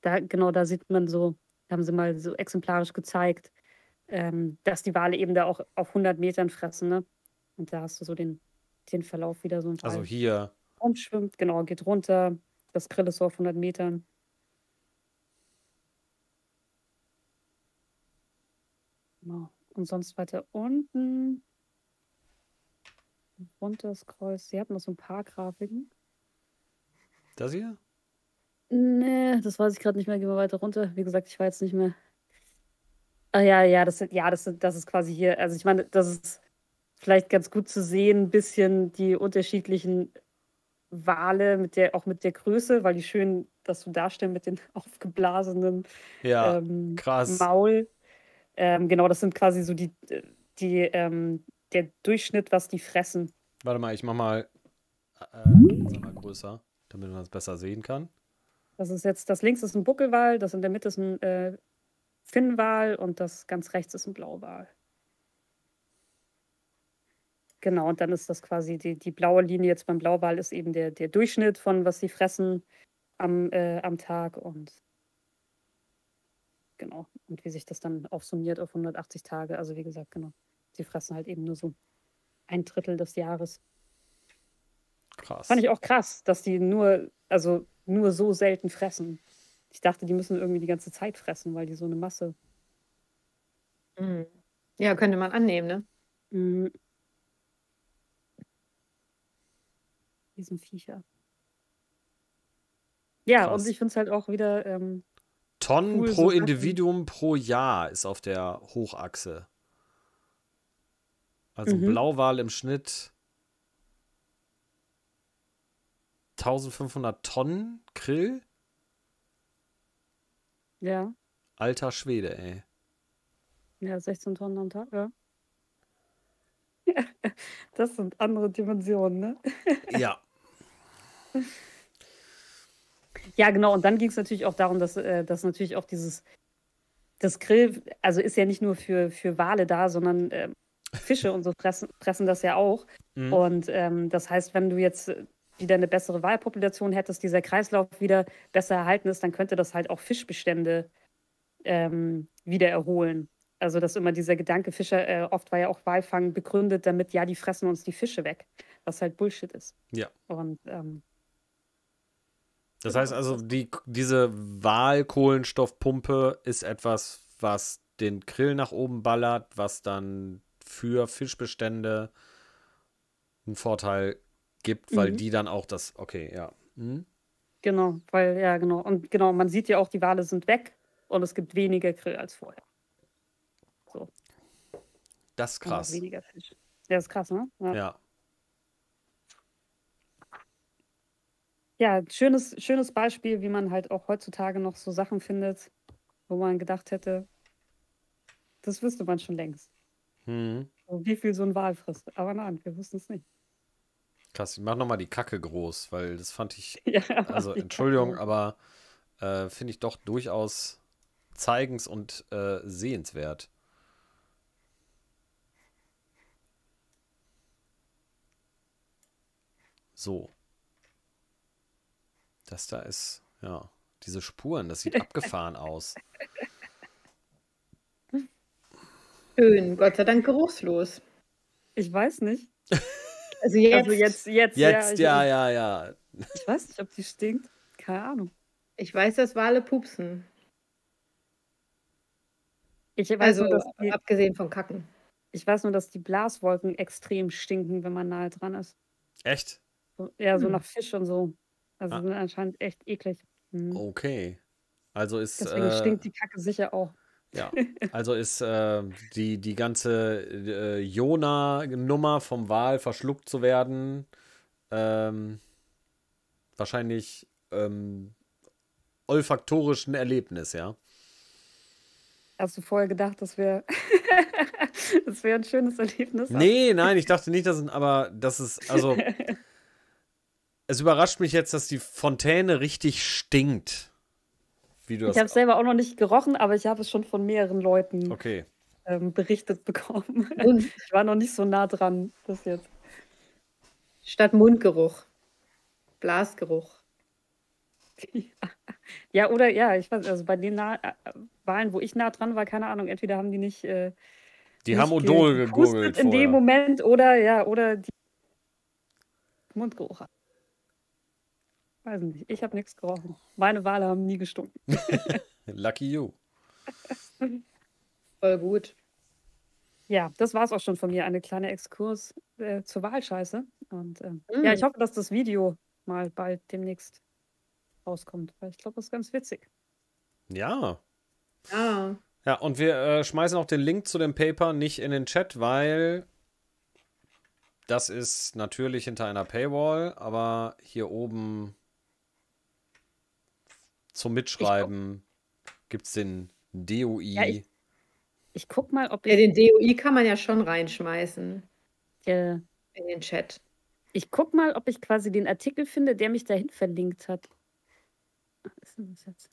da, genau, da sieht man so, haben sie mal so exemplarisch gezeigt, ähm, dass die Wale eben da auch auf 100 Metern fressen, ne? Und da hast du so den, den Verlauf wieder so ein Also hier. Umschwimmt, genau, geht runter. Das Grill ist so auf 100 Metern. Genau. Und sonst weiter unten. Runter scrollst. Sie hatten noch so ein paar Grafiken. Das hier? Nee, das weiß ich gerade nicht mehr. Gehen wir weiter runter. Wie gesagt, ich war jetzt nicht mehr. Ah ja, ja, das, ja, das, das ist quasi hier. Also ich meine, das ist vielleicht ganz gut zu sehen, ein bisschen die unterschiedlichen Wale mit der, auch mit der Größe, weil die schön das so darstellen mit den [laughs] aufgeblasenen ja, ähm, krass. Maul. Ähm, genau, das sind quasi so die, die ähm, der Durchschnitt, was die fressen. Warte mal, ich mach mal, äh, mal größer, damit man es besser sehen kann. Das ist jetzt, das links ist ein Buckelwal, das in der Mitte ist ein äh, Finnwal und das ganz rechts ist ein Blauwal. Genau, und dann ist das quasi die, die blaue Linie jetzt beim Blauwal ist eben der, der Durchschnitt von was sie fressen am, äh, am Tag und genau, und wie sich das dann aufsummiert auf 180 Tage. Also wie gesagt, genau. Sie fressen halt eben nur so ein Drittel des Jahres. Krass. Fand ich auch krass, dass die nur, also nur so selten fressen. Ich dachte, die müssen irgendwie die ganze Zeit fressen, weil die so eine Masse. Mhm. Ja, könnte man annehmen, ne? Mhm. Diesen Viecher. Ja, Krass. und ich finde es halt auch wieder. Ähm, Tonnen cool, pro so Individuum pro Jahr ist auf der Hochachse. Also mhm. Blauwal im Schnitt 1500 Tonnen Krill. Ja. Alter Schwede, ey. Ja, 16 Tonnen am Tag, ja. [laughs] Das sind andere Dimensionen, ne? Ja. [laughs] Ja, genau. Und dann ging es natürlich auch darum, dass, äh, dass natürlich auch dieses, das Grill, also ist ja nicht nur für, für Wale da, sondern äh, Fische und so fressen, fressen das ja auch. Mhm. Und ähm, das heißt, wenn du jetzt wieder eine bessere Walpopulation hättest, dieser Kreislauf wieder besser erhalten ist, dann könnte das halt auch Fischbestände ähm, wieder erholen. Also, dass immer dieser Gedanke, Fischer, äh, oft war ja auch Walfang begründet damit, ja, die fressen uns die Fische weg, was halt Bullshit ist. Ja. Und ähm, das heißt also, die, diese Wahlkohlenstoffpumpe ist etwas, was den Grill nach oben ballert, was dann für Fischbestände einen Vorteil gibt, weil mhm. die dann auch das, okay, ja. Mhm. Genau, weil, ja, genau. Und genau, man sieht ja auch, die Wale sind weg und es gibt weniger Grill als vorher. So. Das ist krass. Weniger Fisch. Ja, das ist krass, ne? Ja. ja. Ja, schönes schönes Beispiel, wie man halt auch heutzutage noch so Sachen findet, wo man gedacht hätte das wüsste man schon längst. Mhm. wie viel so ein Wal frisst. Aber nein, wir wussten es nicht. Krass, ich mach nochmal die Kacke groß, weil das fand ich, [laughs] Ja, also Entschuldigung, Kacke. aber äh, finde ich doch durchaus zeigens- und äh, sehenswert. So. Das da ist, ja, diese Spuren, das sieht abgefahren [laughs] aus. Schön, Gott sei Dank geruchslos. Ich weiß nicht. [laughs] Also jetzt, also jetzt, jetzt, jetzt ja, ja, ja, ja. Ich weiß nicht, ob die stinkt. Keine Ahnung. Ich weiß, dass Wale pupsen. Ich weiß also, nur, dass die, abgesehen von Kacken. Ich weiß nur, dass die Blaswolken extrem stinken, wenn man nahe dran ist. Echt? So, ja, so hm. nach Fisch und so. Also ah. sind anscheinend echt eklig. Hm. Okay. Also ist. Deswegen äh, stinkt die Kacke sicher auch. Ja, [laughs] also ist äh, die, die ganze äh, Jona-Nummer vom Wal verschluckt zu werden ähm, wahrscheinlich ähm, olfaktorisch ein Erlebnis, ja. Hast du vorher gedacht, das wäre [laughs] das wäre ein schönes Erlebnis? Nee, nein, ich dachte nicht, dass es, aber das ist, also [laughs] es überrascht mich jetzt, dass die Fontäne richtig stinkt. Wie du ich habe es selber auch noch nicht gerochen, aber ich habe es schon von mehreren Leuten okay. ähm, berichtet bekommen. [laughs] Und ich war noch nicht so nah dran bis jetzt. Statt Mundgeruch. Blasgeruch. [laughs] Ja, oder ja, ich weiß, also bei den nah äh, Wahlen, wo ich nah dran war, keine Ahnung, entweder haben die nicht. Äh, die nicht haben Odol gegurgelt. In dem Moment oder ja, oder die Mundgeruch Weiß nicht. Ich habe nichts gerochen. Meine Wale haben nie gestunken. [laughs] Lucky you. Voll gut. Ja, das war es auch schon von mir. Eine kleine Exkurs äh, zur Wahlscheiße. Und äh, mm. ja, ich hoffe, dass das Video mal bald demnächst rauskommt, weil ich glaube, das ist ganz witzig. Ja. Ja. Ja, und wir äh, schmeißen auch den Link zu dem Paper nicht in den Chat, weil das ist natürlich hinter einer Paywall, aber hier oben zum Mitschreiben gibt es den DOI. Ja, ich, ich guck mal, ob ich. Ja, den DOI kann man ja schon reinschmeißen. Ja. In den Chat. Ich guck mal, ob ich quasi den Artikel finde, der mich dahin verlinkt hat. Was ist denn das jetzt?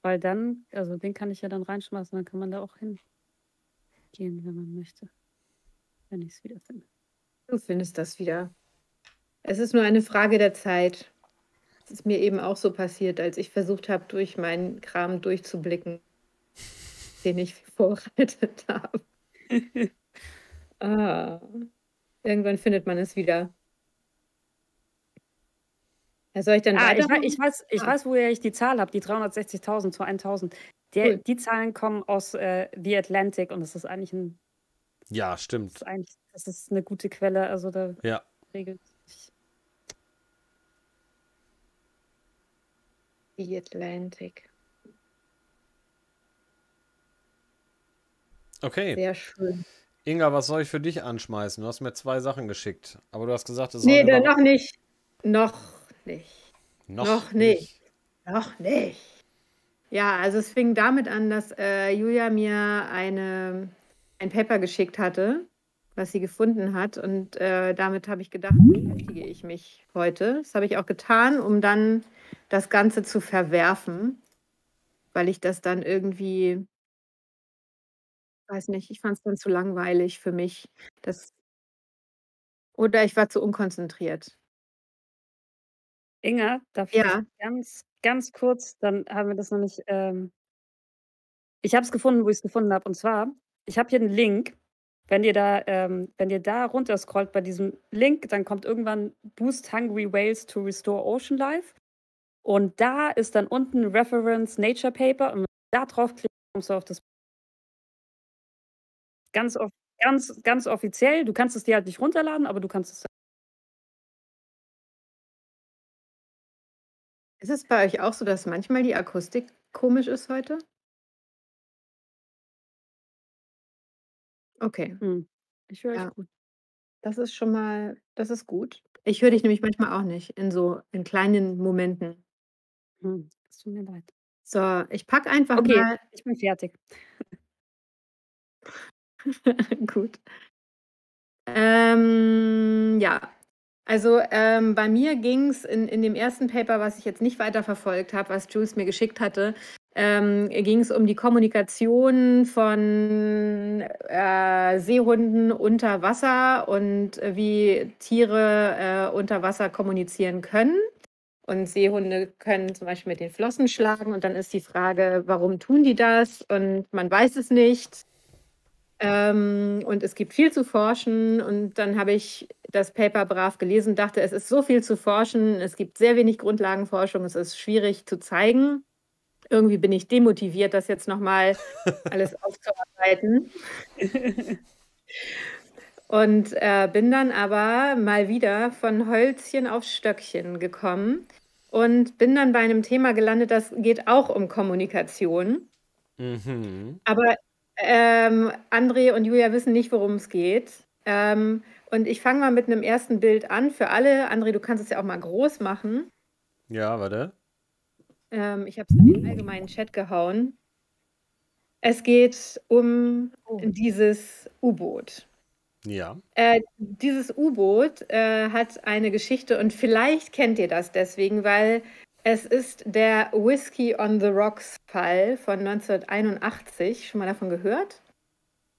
Weil dann, also den kann ich ja dann reinschmeißen, dann kann man da auch hingehen, wenn man möchte. Wenn ich es wieder finde. Du findest das wieder. Es ist nur eine Frage der Zeit. Es ist mir eben auch so passiert, als ich versucht habe, durch meinen Kram durchzublicken, [laughs] den ich vorbereitet habe. [laughs] ah, irgendwann findet man es wieder. Ja, soll ich dann ah, ich, ich, weiß, ich ah. weiß, woher ich die Zahl habe, die 360.000 zu 1.000. Cool. Die Zahlen kommen aus äh, The Atlantic und das ist eigentlich ein. Ja, stimmt. Das ist, eigentlich, das ist eine gute Quelle. Also da ja. regelt The Atlantic. Okay. Sehr schön. Inga, was soll ich für dich anschmeißen? Du hast mir zwei Sachen geschickt, aber du hast gesagt, es soll. Nee, noch nicht. Noch nicht. Noch, noch nicht. nicht. Noch nicht. Ja, also es fing damit an, dass äh, Julia mir eine, ein Paper geschickt hatte, was sie gefunden hat. Und äh, damit habe ich gedacht, beschäftige ich mich heute. Das habe ich auch getan, um dann das Ganze zu verwerfen, weil ich das dann irgendwie, weiß nicht, ich fand es dann zu langweilig für mich. Das oder ich war zu unkonzentriert. Inga, darf Ja. ich ganz, ganz kurz, dann haben wir das noch nicht. Ähm ich habe es gefunden, wo ich es gefunden habe. Und zwar, ich habe hier einen Link. Wenn ihr da, ähm, wenn ihr da runter scrollt bei diesem Link, dann kommt irgendwann Boost Hungry Whales to Restore Ocean Life. Und da ist dann unten Reference Nature Paper und wenn du da drauf klickst, kommst du auf das ganz, ganz, ganz offiziell. Du kannst es dir halt nicht runterladen, aber du kannst es. Ist es bei euch auch so, dass manchmal die Akustik komisch ist heute? Okay. Hm. Ich höre ja. euch gut. Das ist schon mal das ist gut. Ich höre dich nämlich manchmal auch nicht in so in kleinen Momenten. Hm, es tut mir leid. So, ich packe einfach Okay, mal ich bin fertig. [laughs] Gut. Ähm, ja, also ähm, bei mir ging es in, in dem ersten Paper, was ich jetzt nicht weiter verfolgt habe, was Jules mir geschickt hatte, ähm, ging es um die Kommunikation von äh, Seehunden unter Wasser und wie Tiere äh, unter Wasser kommunizieren können. Und Seehunde können zum Beispiel mit den Flossen schlagen. Und dann ist die Frage, warum tun die das? Und man weiß es nicht. Ähm, und es gibt viel zu forschen. Und dann habe ich das Paper brav gelesen dachte, es ist so viel zu forschen. Es gibt sehr wenig Grundlagenforschung. Es ist schwierig zu zeigen. Irgendwie bin ich demotiviert, das jetzt nochmal [laughs] alles aufzuarbeiten. und äh, bin dann aber mal wieder von Holzchen auf Stöckchen gekommen und bin dann bei einem Thema gelandet, das geht auch um Kommunikation. Mhm. Aber ähm, André und Julia wissen nicht, worum es geht. Ähm, und ich fange mal mit einem ersten Bild an für alle. André, du kannst es ja auch mal groß machen. Ja, warte. Ähm, ich habe es in den allgemeinen Chat gehauen. Es geht um oh. dieses U-Boot. Ja. Äh, dieses U-Boot äh, hat eine Geschichte und vielleicht kennt ihr das deswegen, weil es ist der Whiskey on the Rocks Fall von 1981. Schon mal davon gehört?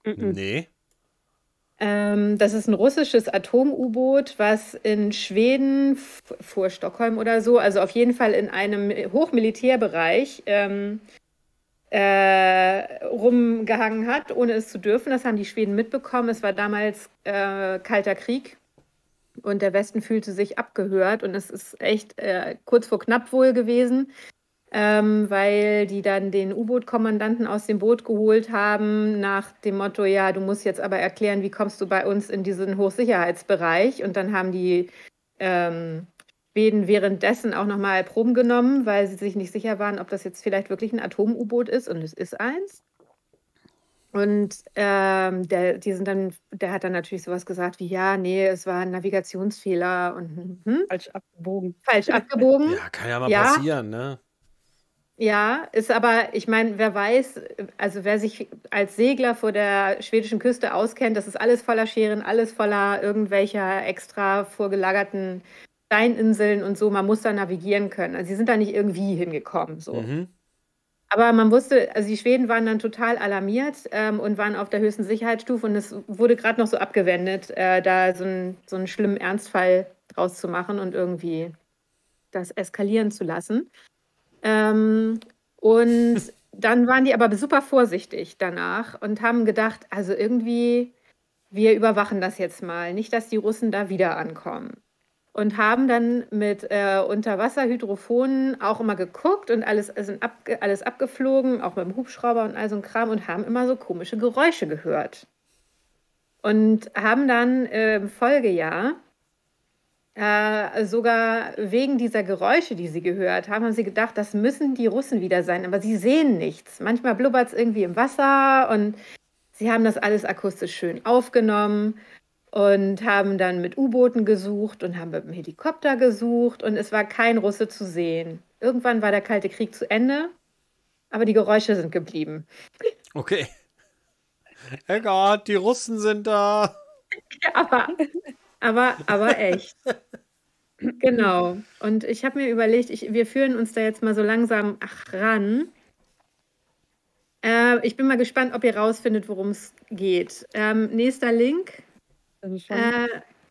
Nee. Ähm, das ist ein russisches Atom-U-Boot, was in Schweden vor Stockholm oder so, also auf jeden Fall in einem Hochmilitärbereich ähm, äh, rumgehangen hat, ohne es zu dürfen. Das haben die Schweden mitbekommen. Es war damals äh, Kalter Krieg und der Westen fühlte sich abgehört und es ist echt äh, kurz vor knapp wohl gewesen ähm, weil die dann den U-Boot-Kommandanten aus dem Boot geholt haben, nach dem Motto, ja, du musst jetzt aber erklären, wie kommst du bei uns in diesen Hochsicherheitsbereich. Und dann haben die ähm, Schweden währenddessen auch nochmal Proben genommen, weil sie sich nicht sicher waren, ob das jetzt vielleicht wirklich ein Atom-U-Boot ist. Und es ist eins. Und ähm, der, die sind dann, der hat dann natürlich sowas gesagt wie, ja, nee, es war ein Navigationsfehler und hm, hm. falsch abgebogen. Falsch abgebogen. Ja, kann ja mal ja. passieren, ne? Ja, ist aber, ich meine, wer weiß, also wer sich als Segler vor der schwedischen Küste auskennt, das ist alles voller Scheren, alles voller irgendwelcher extra vorgelagerten Steininseln und so. Man muss da navigieren können. Also sie sind da nicht irgendwie hingekommen. So. Mhm. Aber man wusste, also die Schweden waren dann total alarmiert ähm, und waren auf der höchsten Sicherheitsstufe und es wurde gerade noch so abgewendet, äh, da so, ein, so einen schlimmen Ernstfall draus zu machen und irgendwie das eskalieren zu lassen. Ähm, und [laughs] dann waren die aber super vorsichtig danach und haben gedacht, also irgendwie, wir überwachen das jetzt mal, nicht, dass die Russen da wieder ankommen. Und haben dann mit äh, Unterwasserhydrophonen auch immer geguckt und alles, also abge alles abgeflogen, auch mit dem Hubschrauber und all so ein Kram und haben immer so komische Geräusche gehört. Und haben dann äh, im Folgejahr äh, sogar wegen dieser Geräusche, die sie gehört haben, haben sie gedacht, das müssen die Russen wieder sein, aber sie sehen nichts. Manchmal blubbert es irgendwie im Wasser und sie haben das alles akustisch schön aufgenommen und haben dann mit U-Booten gesucht und haben mit dem Helikopter gesucht und es war kein Russe zu sehen. Irgendwann war der Kalte Krieg zu Ende, aber die Geräusche sind geblieben. Okay. Egal, die Russen sind da. [laughs] Ja, aber [laughs] aber, aber echt. genau. Und ich habe mir überlegt, ich, wir führen uns da jetzt mal so langsam ach, ran. Äh, ich bin mal gespannt, ob ihr rausfindet, worum es geht. Ähm, nächster Link. Äh,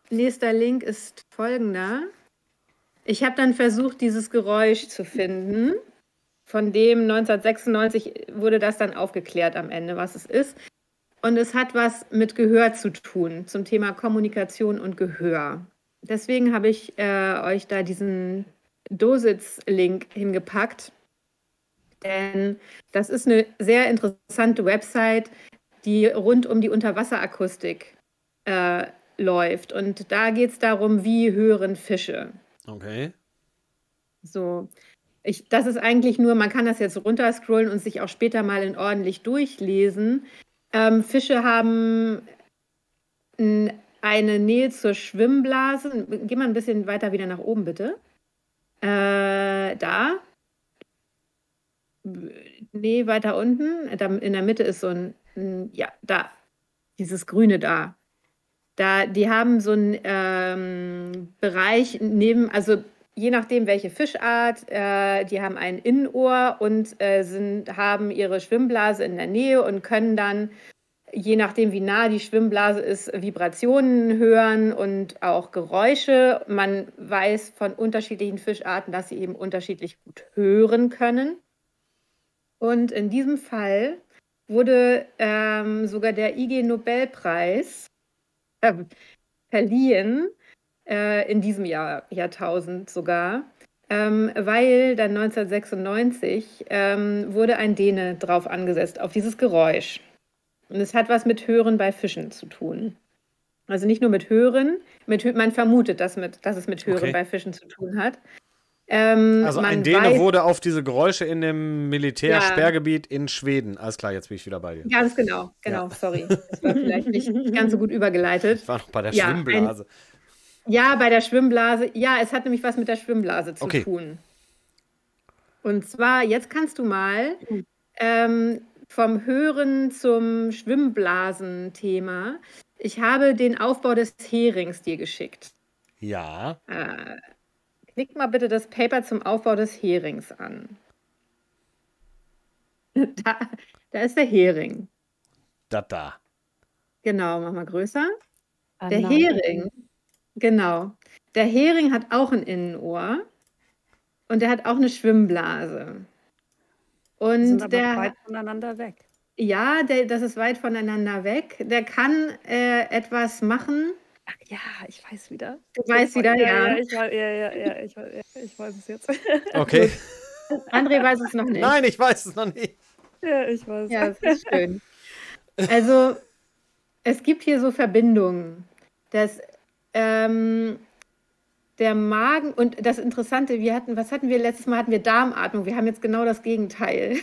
nächster Link ist folgender. Ich habe dann versucht, dieses Geräusch zu finden. Von dem 1996 wurde das dann aufgeklärt am Ende, was es ist. Und es hat was mit Gehör zu tun, zum Thema Kommunikation und Gehör. Deswegen habe ich äh, euch da diesen Dositz-Link hingepackt. Denn das ist eine sehr interessante Website, die rund um die Unterwasserakustik äh, läuft. Und da geht es darum, wie hören Fische. Okay. So. Ich, das ist eigentlich nur, man kann das jetzt runterscrollen und sich auch später mal in ordentlich durchlesen. Ähm, Fische haben ein eine Nähe zur Schwimmblase. Geh mal ein bisschen weiter wieder nach oben, bitte. Äh, da. Nee, weiter unten. in der Mitte ist so ein, ja, da. Dieses Grüne da. Da, die haben so einen ähm, Bereich neben, also je nachdem, welche Fischart, äh, die haben ein Innenohr und äh, sind, haben ihre Schwimmblase in der Nähe und können dann, je nachdem, wie nah die Schwimmblase ist, Vibrationen hören und auch Geräusche. Man weiß von unterschiedlichen Fischarten, dass sie eben unterschiedlich gut hören können. Und in diesem Fall wurde ähm, sogar der IG Nobelpreis äh, verliehen äh, in diesem Jahr, Jahrtausend sogar, ähm, weil dann 1996 ähm, wurde ein Däne drauf angesetzt, auf dieses Geräusch. Und es hat was mit Hören bei Fischen zu tun. Also nicht nur mit Hören, mit, man vermutet, dass, mit, dass es mit Hören okay. bei Fischen zu tun hat. Ähm, also ein Däne weiß, wurde auf diese Geräusche in dem Militärsperrgebiet ja. in Schweden. Alles klar, jetzt bin ich wieder bei dir. Ganz genau, genau, ja. sorry. Das war vielleicht nicht ganz so gut übergeleitet. Ich war noch bei der ja, Schwimmblase. Ein, ja, bei der Schwimmblase. Ja, es hat nämlich was mit der Schwimmblase zu okay. tun. Und zwar, jetzt kannst du mal ähm, vom Hören zum Schwimmblasen-Thema. Ich habe den Aufbau des Herings dir geschickt. Ja. Äh, klick mal bitte das Paper zum Aufbau des Herings an. [laughs] Da, da ist der Hering. Da, da. Genau, mach mal größer. Ah, der nein. Hering Genau. Der Hering hat auch ein Innenohr und der hat auch eine Schwimmblase. Und sind aber der weit voneinander weg. Ja, der, das ist weit voneinander weg. Der kann äh, etwas machen. Ach ja, ich weiß wieder. Du weißt wieder, ja. Ja, ich, ja, ja, ja, ich, ja, ich weiß es jetzt. [laughs] Okay. [laughs] André weiß es noch nicht. Nein, ich weiß es noch nicht. Ja, ich weiß. Ja, das ist schön. Also, es gibt hier so Verbindungen. Das ähm, der Magen und das Interessante, wir hatten, was hatten wir letztes Mal? Hatten wir Darmatmung. Wir haben jetzt genau das Gegenteil.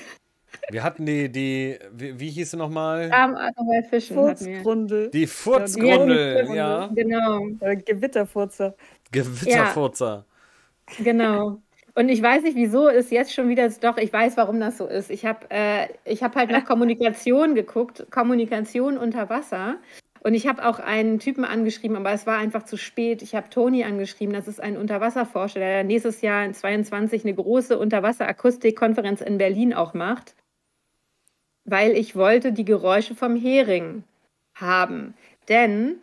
Wir hatten die, die wie, wie hieß sie nochmal? Darmatmung bei Fischen. Furzgrundel. Die Furzgrundel, ja. Genau. Äh, Gewitterfurzer. Gewitterfurzer. Ja, genau. Und ich weiß nicht, wieso ist jetzt schon wieder, doch, ich weiß, warum das so ist. Ich habe äh, hab halt nach Kommunikation geguckt, Kommunikation unter Wasser. Und ich habe auch einen Typen angeschrieben, aber es war einfach zu spät. Ich habe Toni angeschrieben, das ist ein Unterwasserforscher, der nächstes Jahr in 22 eine große Unterwasserakustikkonferenz in Berlin auch macht, weil ich wollte die Geräusche vom Hering haben. Denn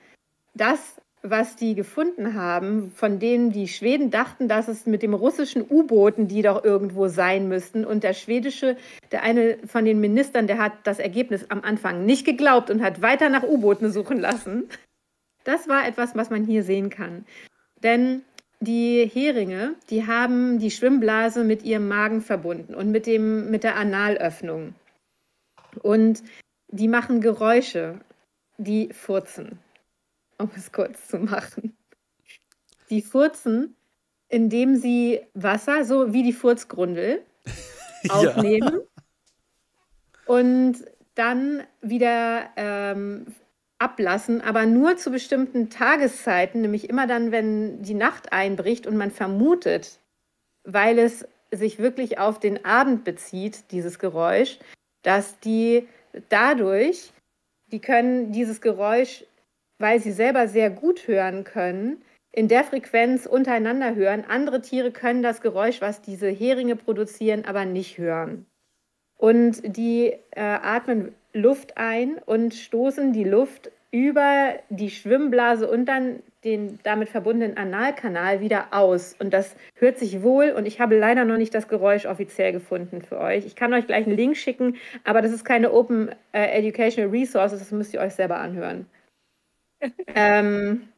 das was die gefunden haben, von denen die Schweden dachten, dass es mit dem russischen U-Booten, die doch irgendwo sein müssten, und der schwedische, der eine von den Ministern, der hat das Ergebnis am Anfang nicht geglaubt und hat weiter nach U-Booten suchen lassen. Das war etwas, was man hier sehen kann. Denn die Heringe, die haben die Schwimmblase mit ihrem Magen verbunden und mit, dem, mit der Analöffnung. Und die machen Geräusche, die furzen um es kurz zu machen. Die furzen, indem sie Wasser, so wie die Furzgrundel, [laughs] aufnehmen und dann wieder ähm, ablassen, aber nur zu bestimmten Tageszeiten, nämlich immer dann, wenn die Nacht einbricht und man vermutet, weil es sich wirklich auf den Abend bezieht, dieses Geräusch, dass die dadurch, die können dieses Geräusch weil sie selber sehr gut hören können, in der Frequenz untereinander hören. Andere Tiere können das Geräusch, was diese Heringe produzieren, aber nicht hören. Und die äh, atmen Luft ein und stoßen die Luft über die Schwimmblase und dann den damit verbundenen Analkanal wieder aus. Und das hört sich wohl und ich habe leider noch nicht das Geräusch offiziell gefunden für euch. Ich kann euch gleich einen Link schicken, aber das ist keine Open äh, Educational Resources, das müsst ihr euch selber anhören ähm,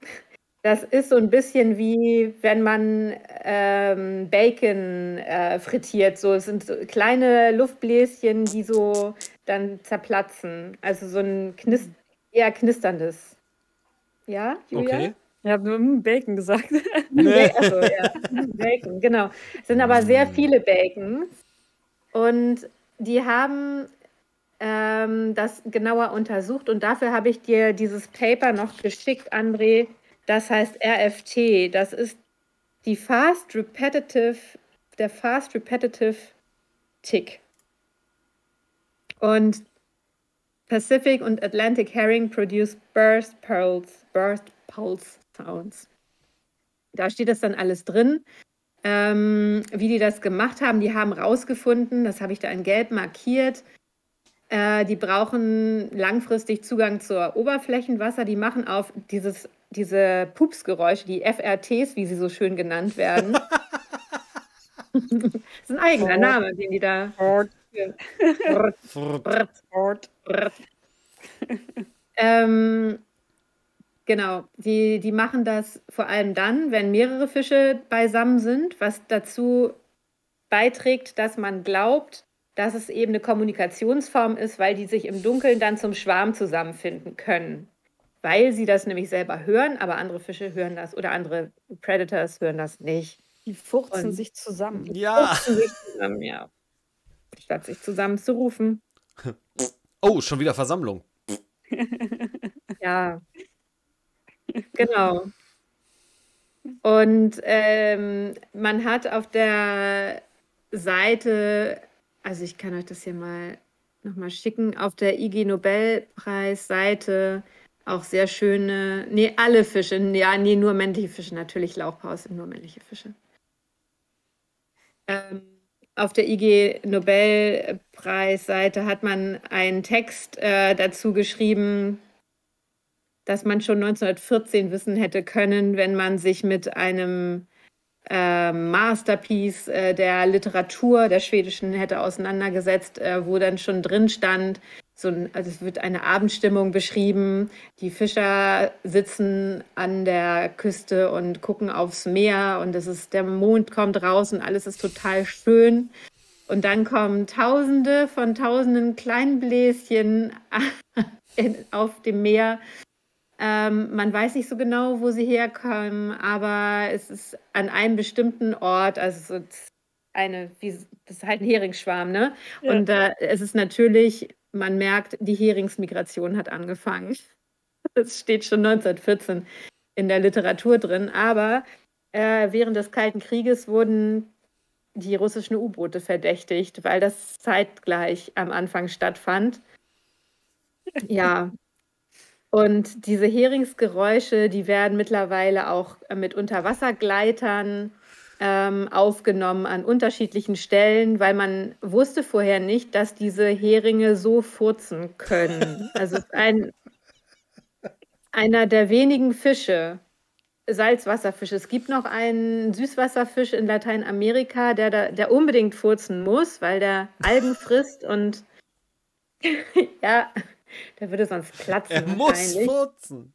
das ist so ein bisschen wie wenn man ähm, Bacon äh, frittiert. So, es sind so kleine Luftbläschen, die so dann zerplatzen. Also so ein Knist eher knisterndes. Ja, Julia? Okay. Ich habe nur hm, Bacon gesagt. Nee. Achso, ja. [laughs] Bacon, genau. Es sind aber sehr viele Bacons. Und die haben ähm, das genauer untersucht und dafür habe ich dir dieses Paper noch geschickt, André. Das heißt RFT. Das ist die Fast Repetitive, der Fast Repetitive Tick. Und Pacific und Atlantic Herring produce burst pulse, burst pulse sounds. Da steht das dann alles drin. Ähm, wie die das gemacht haben, die haben rausgefunden, das habe ich da in Gelb markiert, äh, die brauchen langfristig Zugang zur Oberflächenwasser. Die machen auf dieses, diese Pupsgeräusche, die FRTs, wie sie so schön genannt werden. [laughs] das ist ein eigener Name, den die da. ähm, genau, die, die machen das vor allem dann, wenn mehrere Fische beisammen sind, was dazu beiträgt, dass man glaubt, dass es eben eine Kommunikationsform ist, weil die sich im Dunkeln dann zum Schwarm zusammenfinden können. Weil sie das nämlich selber hören, aber andere Fische hören das oder andere Predators hören das nicht. Die furzen Und sich zusammen. Ja. Furzen sich zusammen, ja. Statt sich zusammen zu rufen. Oh, schon wieder Versammlung. [laughs] ja. Genau. Und ähm, man hat auf der Seite also ich kann euch das hier mal nochmal schicken. Auf der IG Nobelpreis-Seite auch sehr schöne, nee, alle Fische, ja, nee, nur männliche Fische, natürlich Lauchpaus sind nur männliche Fische. Ähm, auf der IG Nobelpreis-Seite hat man einen Text äh, dazu geschrieben, dass man schon 1914 wissen hätte können, wenn man sich mit einem äh, Masterpiece äh, der Literatur der schwedischen hätte auseinandergesetzt, äh, wo dann schon drin stand, so ein, also es wird eine Abendstimmung beschrieben. Die Fischer sitzen an der Küste und gucken aufs Meer und es ist der Mond kommt raus und alles ist total schön. Und dann kommen Tausende von Tausenden kleinen Bläschen [laughs] auf dem Meer ähm, man weiß nicht so genau, wo sie herkommen, aber es ist an einem bestimmten Ort, also eine, wie, das ist halt ein Heringsschwarm, ne? Ja. Und äh, es ist natürlich, man merkt, die Heringsmigration hat angefangen. [laughs] Das steht schon 1914 in der Literatur drin, aber äh, während des Kalten Krieges wurden die russischen U-Boote verdächtigt, weil das zeitgleich am Anfang stattfand. [laughs] Ja, und diese Heringsgeräusche, die werden mittlerweile auch äh, mit Unterwassergleitern ähm, aufgenommen an unterschiedlichen Stellen, weil man wusste vorher nicht, dass diese Heringe so furzen können. Also ein, einer der wenigen Fische, Salzwasserfische. Es gibt noch einen Süßwasserfisch in Lateinamerika, der, da, der unbedingt furzen muss, weil der Algen frisst und [laughs] ja, [laughs] der würde sonst platzen. Er muss furzen.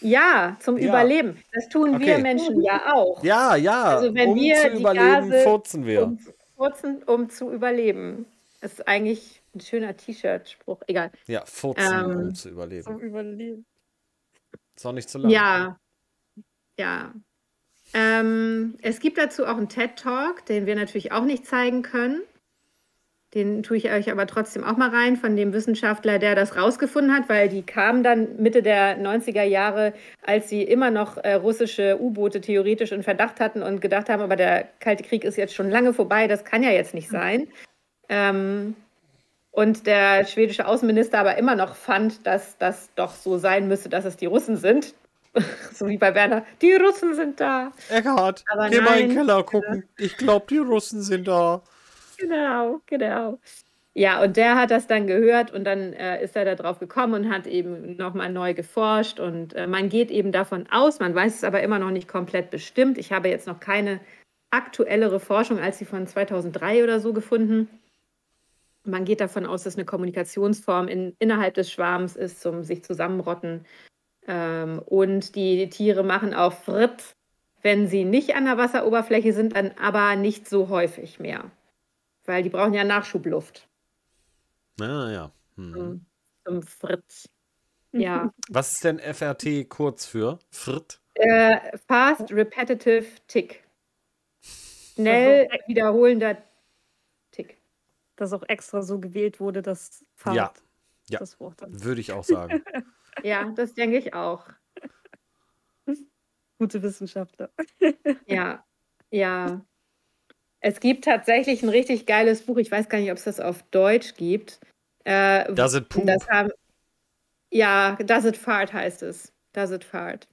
Ja, zum ja. Überleben. Das tun okay. wir Menschen ja auch. Ja, ja. Also wenn um wir zu überleben, Gase furzen wir. Um, furzen, um zu überleben. Das ist eigentlich ein schöner T-Shirt-Spruch. Egal. Ja, furzen, ähm, um zu überleben. Zum Überleben. Ist auch nicht zu lang. Ja. Ja. Ähm, es gibt dazu auch einen TED-Talk, den wir natürlich auch nicht zeigen können. Den tue ich euch aber trotzdem auch mal rein von dem Wissenschaftler, der das rausgefunden hat, weil die kamen dann Mitte der 90er Jahre, als sie immer noch äh, russische U-Boote theoretisch in Verdacht hatten und gedacht haben, aber der Kalte Krieg ist jetzt schon lange vorbei, das kann ja jetzt nicht sein. Ähm, und der schwedische Außenminister aber immer noch fand, dass das doch so sein müsse, dass es die Russen sind. [laughs] so wie bei Werner, die Russen sind da. Eckhard, geh mal in den Keller gucken. Ich glaube, die Russen sind da. Genau, genau. Ja, und der hat das dann gehört und dann äh, ist er da drauf gekommen und hat eben nochmal neu geforscht. Und äh, man geht eben davon aus, man weiß es aber immer noch nicht komplett bestimmt. Ich habe jetzt noch keine aktuellere Forschung als die von 2003 oder so gefunden. Man geht davon aus, dass eine Kommunikationsform in, innerhalb des Schwarms ist, zum sich zusammenrotten. Ähm, und die Tiere machen auch Fritt, wenn sie nicht an der Wasseroberfläche sind, dann aber nicht so häufig mehr weil die brauchen ja Nachschubluft. Ah, ja. Hm. Zum, zum Fritz. Ja. Was ist denn FRT kurz für? Fritt? Äh, fast Repetitive Tick. Schnell wiederholender Tick. dass auch extra so gewählt wurde, dass Fahrt ja. ja. das Wort dann. Würde ich auch sagen. [laughs] ja, das denke ich auch. Gute Wissenschaftler. ja, ja. Es gibt tatsächlich ein richtig geiles Buch. Ich weiß gar nicht, ob es das auf Deutsch gibt. Äh, Does it poop? Das haben, ja, Does it fart heißt es. Does it fart.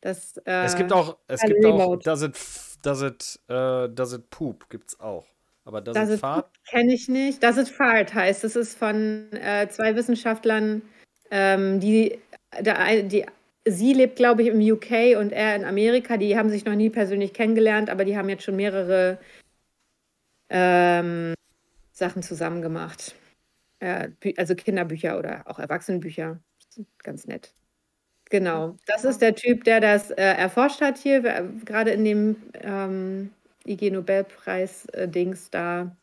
Das, äh, es gibt auch, es gibt auch Does it, does it, uh, does it poop gibt's auch. Aber Does, does it, it fart? Kenne ich nicht. Does it fart heißt, es ist von äh, zwei Wissenschaftlern, ähm, die, der, die sie lebt, glaube ich, im UK und er in Amerika. Die haben sich noch nie persönlich kennengelernt, aber die haben jetzt schon mehrere ähm, Sachen zusammen gemacht. Äh, also Kinderbücher oder auch Erwachsenenbücher. Ganz nett. Genau. Das ist der Typ, der das äh, erforscht hat hier, gerade in dem ähm, IG-Nobelpreis-Dings da.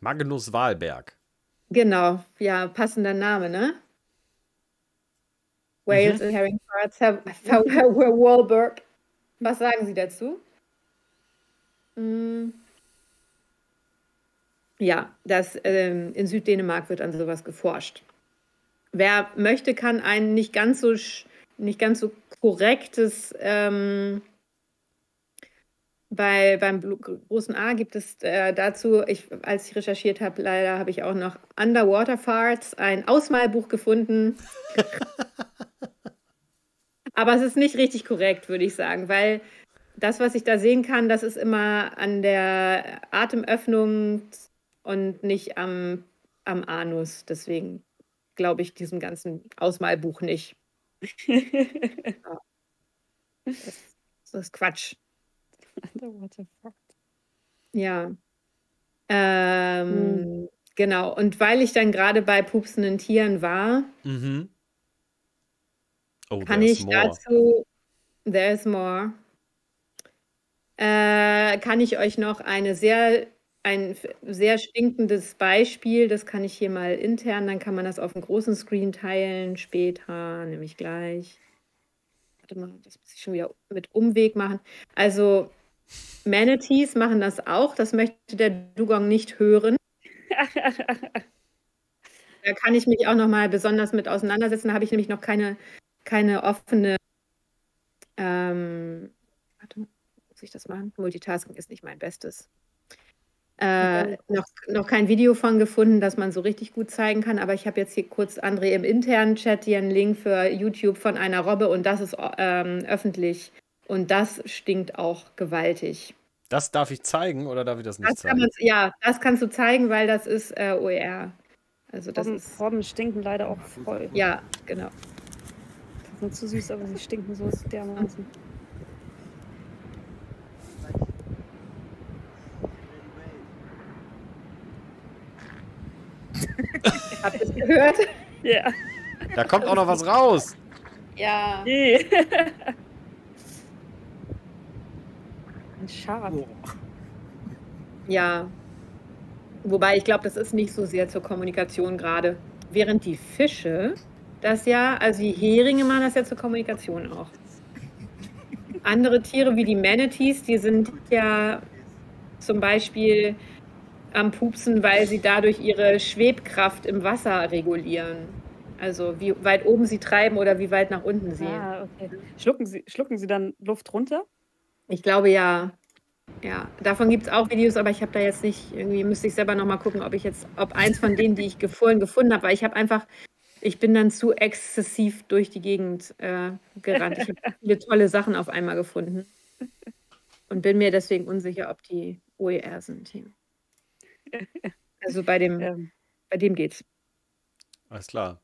Magnus Wahlberg. Genau, ja, passender Name, ne? Wales mhm. and Herring Parts, Wahlberg. Was sagen Sie dazu? Hm. Ja, das, ähm, in Süddänemark wird an sowas geforscht. Wer möchte, kann ein nicht ganz so, nicht ganz so korrektes ähm, bei, beim großen A gibt es äh, dazu, ich, als ich recherchiert habe, leider habe ich auch noch Underwater Farts, ein Ausmalbuch gefunden. [laughs] Aber es ist nicht richtig korrekt, würde ich sagen, weil das, was ich da sehen kann, das ist immer an der Atemöffnung und nicht am, am Anus. Deswegen glaube ich diesem ganzen Ausmalbuch nicht. [laughs] das, das ist Quatsch. Underwater Frog. Ja. Ähm, hm. Genau. Und weil ich dann gerade bei pupsenden Tieren war, mhm. Oh, kann ich more. dazu, there's more, äh, kann ich euch noch eine sehr, ein sehr stinkendes Beispiel, das kann ich hier mal intern, dann kann man das auf dem großen Screen teilen, später, nämlich gleich. Warte mal, das muss ich schon wieder mit Umweg machen. Also Manatees machen das auch. Das möchte der Dugong nicht hören. [laughs] da kann ich mich auch noch mal besonders mit auseinandersetzen. Da habe ich nämlich noch keine, keine offene. Ähm, warte, muss ich das machen? Multitasking ist nicht mein Bestes. Äh, noch, noch kein Video von gefunden, das man so richtig gut zeigen kann, aber ich habe jetzt hier kurz André im internen Chat hier einen Link für YouTube von einer Robbe und das ist ähm, öffentlich und das stinkt auch gewaltig. Das darf ich zeigen oder darf ich das nicht das zeigen? ja, das kannst du zeigen, weil das ist äh, OER. Also das Robben, ist, Robben stinken leider auch voll. Ja, genau. Sind zu süß, aber sie stinken so dermaßen. [laughs] Habt ihr es gehört? Ja. Da kommt auch noch was raus. Ja. Nee. [laughs] Ein Schaf. Ja. Wobei ich glaube, das ist nicht so sehr zur Kommunikation gerade. Während die Fische das ja, also die Heringe machen das ja zur Kommunikation auch. Andere Tiere wie die Manatees, die sind ja zum Beispiel am Pupsen, weil sie dadurch ihre Schwebkraft im Wasser regulieren. Also wie weit oben sie treiben oder wie weit nach unten sie. Ah, okay. Schlucken sie, schlucken sie dann Luft runter? Ich glaube ja. Ja, davon gibt es auch Videos, aber ich habe da jetzt nicht, irgendwie müsste ich selber nochmal gucken, ob ich jetzt, ob eins von denen, die ich vorhin gefunden habe, weil ich habe einfach, ich bin dann zu exzessiv durch die Gegend äh, gerannt. Ich habe [laughs] viele tolle Sachen auf einmal gefunden und bin mir deswegen unsicher, ob die OER sind. Hier. Also bei dem, ähm. bei dem geht's. Alles klar.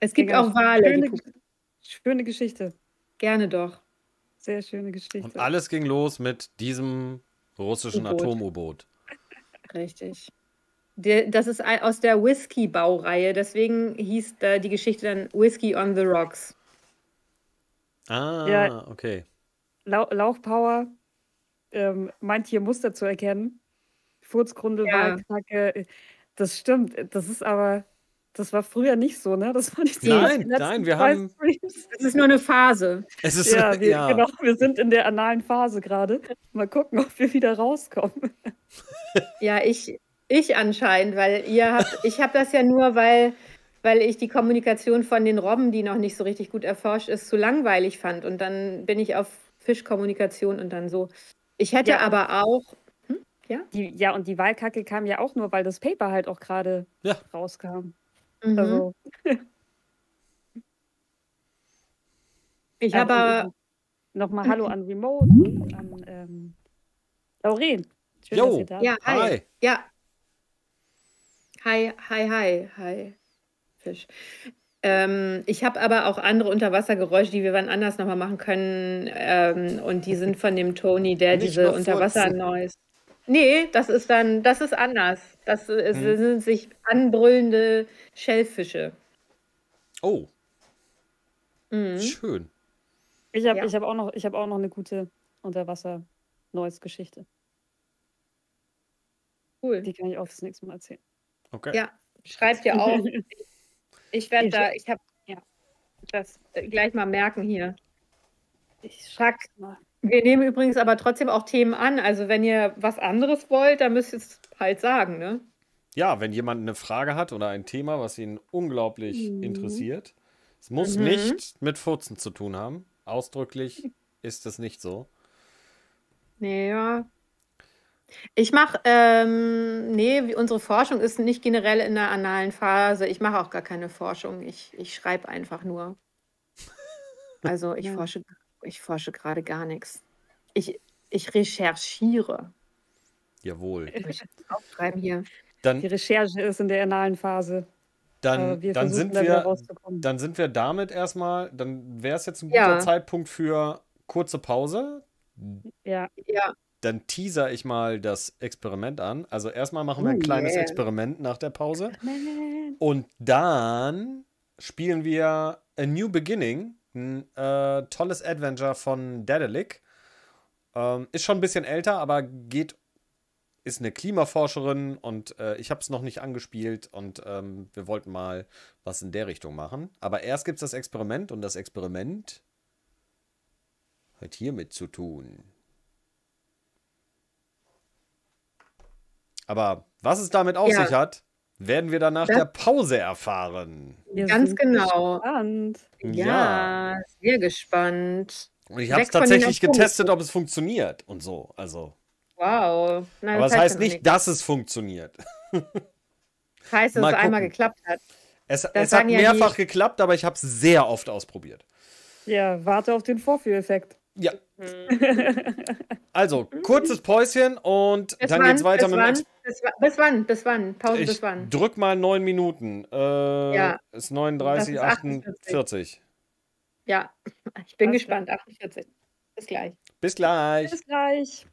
Es gibt auch Wale. Schöne, schöne Geschichte. Gerne doch. Sehr schöne Geschichte. Und alles ging los mit diesem russischen Atom-U-Boot. Richtig. Das ist aus der Whisky-Baureihe, deswegen hieß die Geschichte dann Whisky on the Rocks. Ah, ja, okay. Lau Lauchpower ähm, meint hier Muster zu erkennen. Furzgrunde, ja. Wahlknacke, das stimmt. Das ist aber, Das war früher nicht so, ne? Das war nicht so. Nein, nein, wir haben. Es ist nur eine Phase. Es ist, ja, [laughs] wir, ja. Genau, wir sind in der analen Phase gerade. Mal gucken, ob wir wieder rauskommen. Ja, ich, ich anscheinend, weil ihr habt, [laughs] ich habe das ja nur, weil, weil ich die Kommunikation von den Robben, die noch nicht so richtig gut erforscht ist, zu langweilig fand. Und dann bin ich auf Fischkommunikation und dann so. Ich hätte ja. aber auch. Hm? Ja? Die, ja, und die Wahlkacke kam ja auch nur, weil das Paper halt auch gerade ja. rauskam. Mhm. Also. Ich habe aber. Nochmal Hallo an Remote und an ähm, Lauren. Schön, jo. dass ihr da Ja, hi. hi. Ja. Hi, hi, hi, hi. Fisch. Ähm, ich habe aber auch andere Unterwassergeräusche, die wir wann anders nochmal machen können. Ähm, und die sind von dem Tony, der Nicht diese Unterwasser-Noise. Nee, das ist dann, das ist anders. Das ist, hm. sind sich anbrüllende Schellfische. Oh. Mhm. Schön. Ich habe ja. hab auch, noch, hab auch noch eine gute Unterwasser-Noise-Geschichte. Cool. Die kann ich auch das nächste Mal erzählen. Okay. Ja, schreibt ja auch. [laughs] ich werde da, ich habe, ja, das gleich mal merken hier. Ich schreib mal. Wir nehmen übrigens aber trotzdem auch Themen an. Also wenn ihr was anderes wollt, dann müsst ihr es halt sagen, ne? Ja, wenn jemand eine Frage hat oder ein Thema, was ihn unglaublich mhm. interessiert. Es muss mhm. nicht mit Furzen zu tun haben. Ausdrücklich [laughs] ist es nicht so. Nee, ja. Ich mache, ähm, nee, unsere Forschung ist nicht generell in der analen Phase. Ich mache auch gar keine Forschung. Ich, ich schreibe einfach nur. [laughs] Also ich ja. forsche, ich forsche gerade gar nichts. Ich, ich recherchiere. Jawohl. Ich aufschreiben hier. Dann, Die Recherche ist in der analen Phase. Dann, dann, sind wir, dann sind wir damit erstmal, dann wäre es jetzt ein guter ja. Zeitpunkt für kurze Pause. Ja. Ja dann teaser ich mal das Experiment an. Also erstmal machen wir ein oh, kleines yeah. Experiment nach der Pause. Und dann spielen wir A New Beginning, ein äh, tolles Adventure von Daedalic. Ähm, ist schon ein bisschen älter, aber geht ist eine Klimaforscherin und äh, ich habe es noch nicht angespielt und ähm, wir wollten mal was in der Richtung machen. Aber erst gibt es das Experiment und das Experiment hat hiermit zu tun. Aber was es damit auf ja. sich hat, werden wir dann nach das der Pause erfahren. Wir Ganz genau. Gespannt. Ja, ja, sehr gespannt. Und ich habe es tatsächlich getestet, ob es funktioniert und so. Also. Wow. Nein, Aber das, heißt, heißt nicht, nicht, dass es funktioniert. [laughs] Heißt, dass es einmal geklappt hat. Es, es hat mehrfach ja geklappt, aber ich habe es sehr oft ausprobiert. Ja, warte auf den Vorführeffekt. Ja. [laughs] Also, kurzes Päuschen und bis dann wann? geht's weiter mit wann? Bis, bis, wann? Bis wann? Pause ich bis wann? Drück mal neun Minuten. Äh, ja. Ist 39, ist 48. Ja, [laughs] ich bin Was gespannt. 48. Bis gleich. Bis gleich. Bis gleich.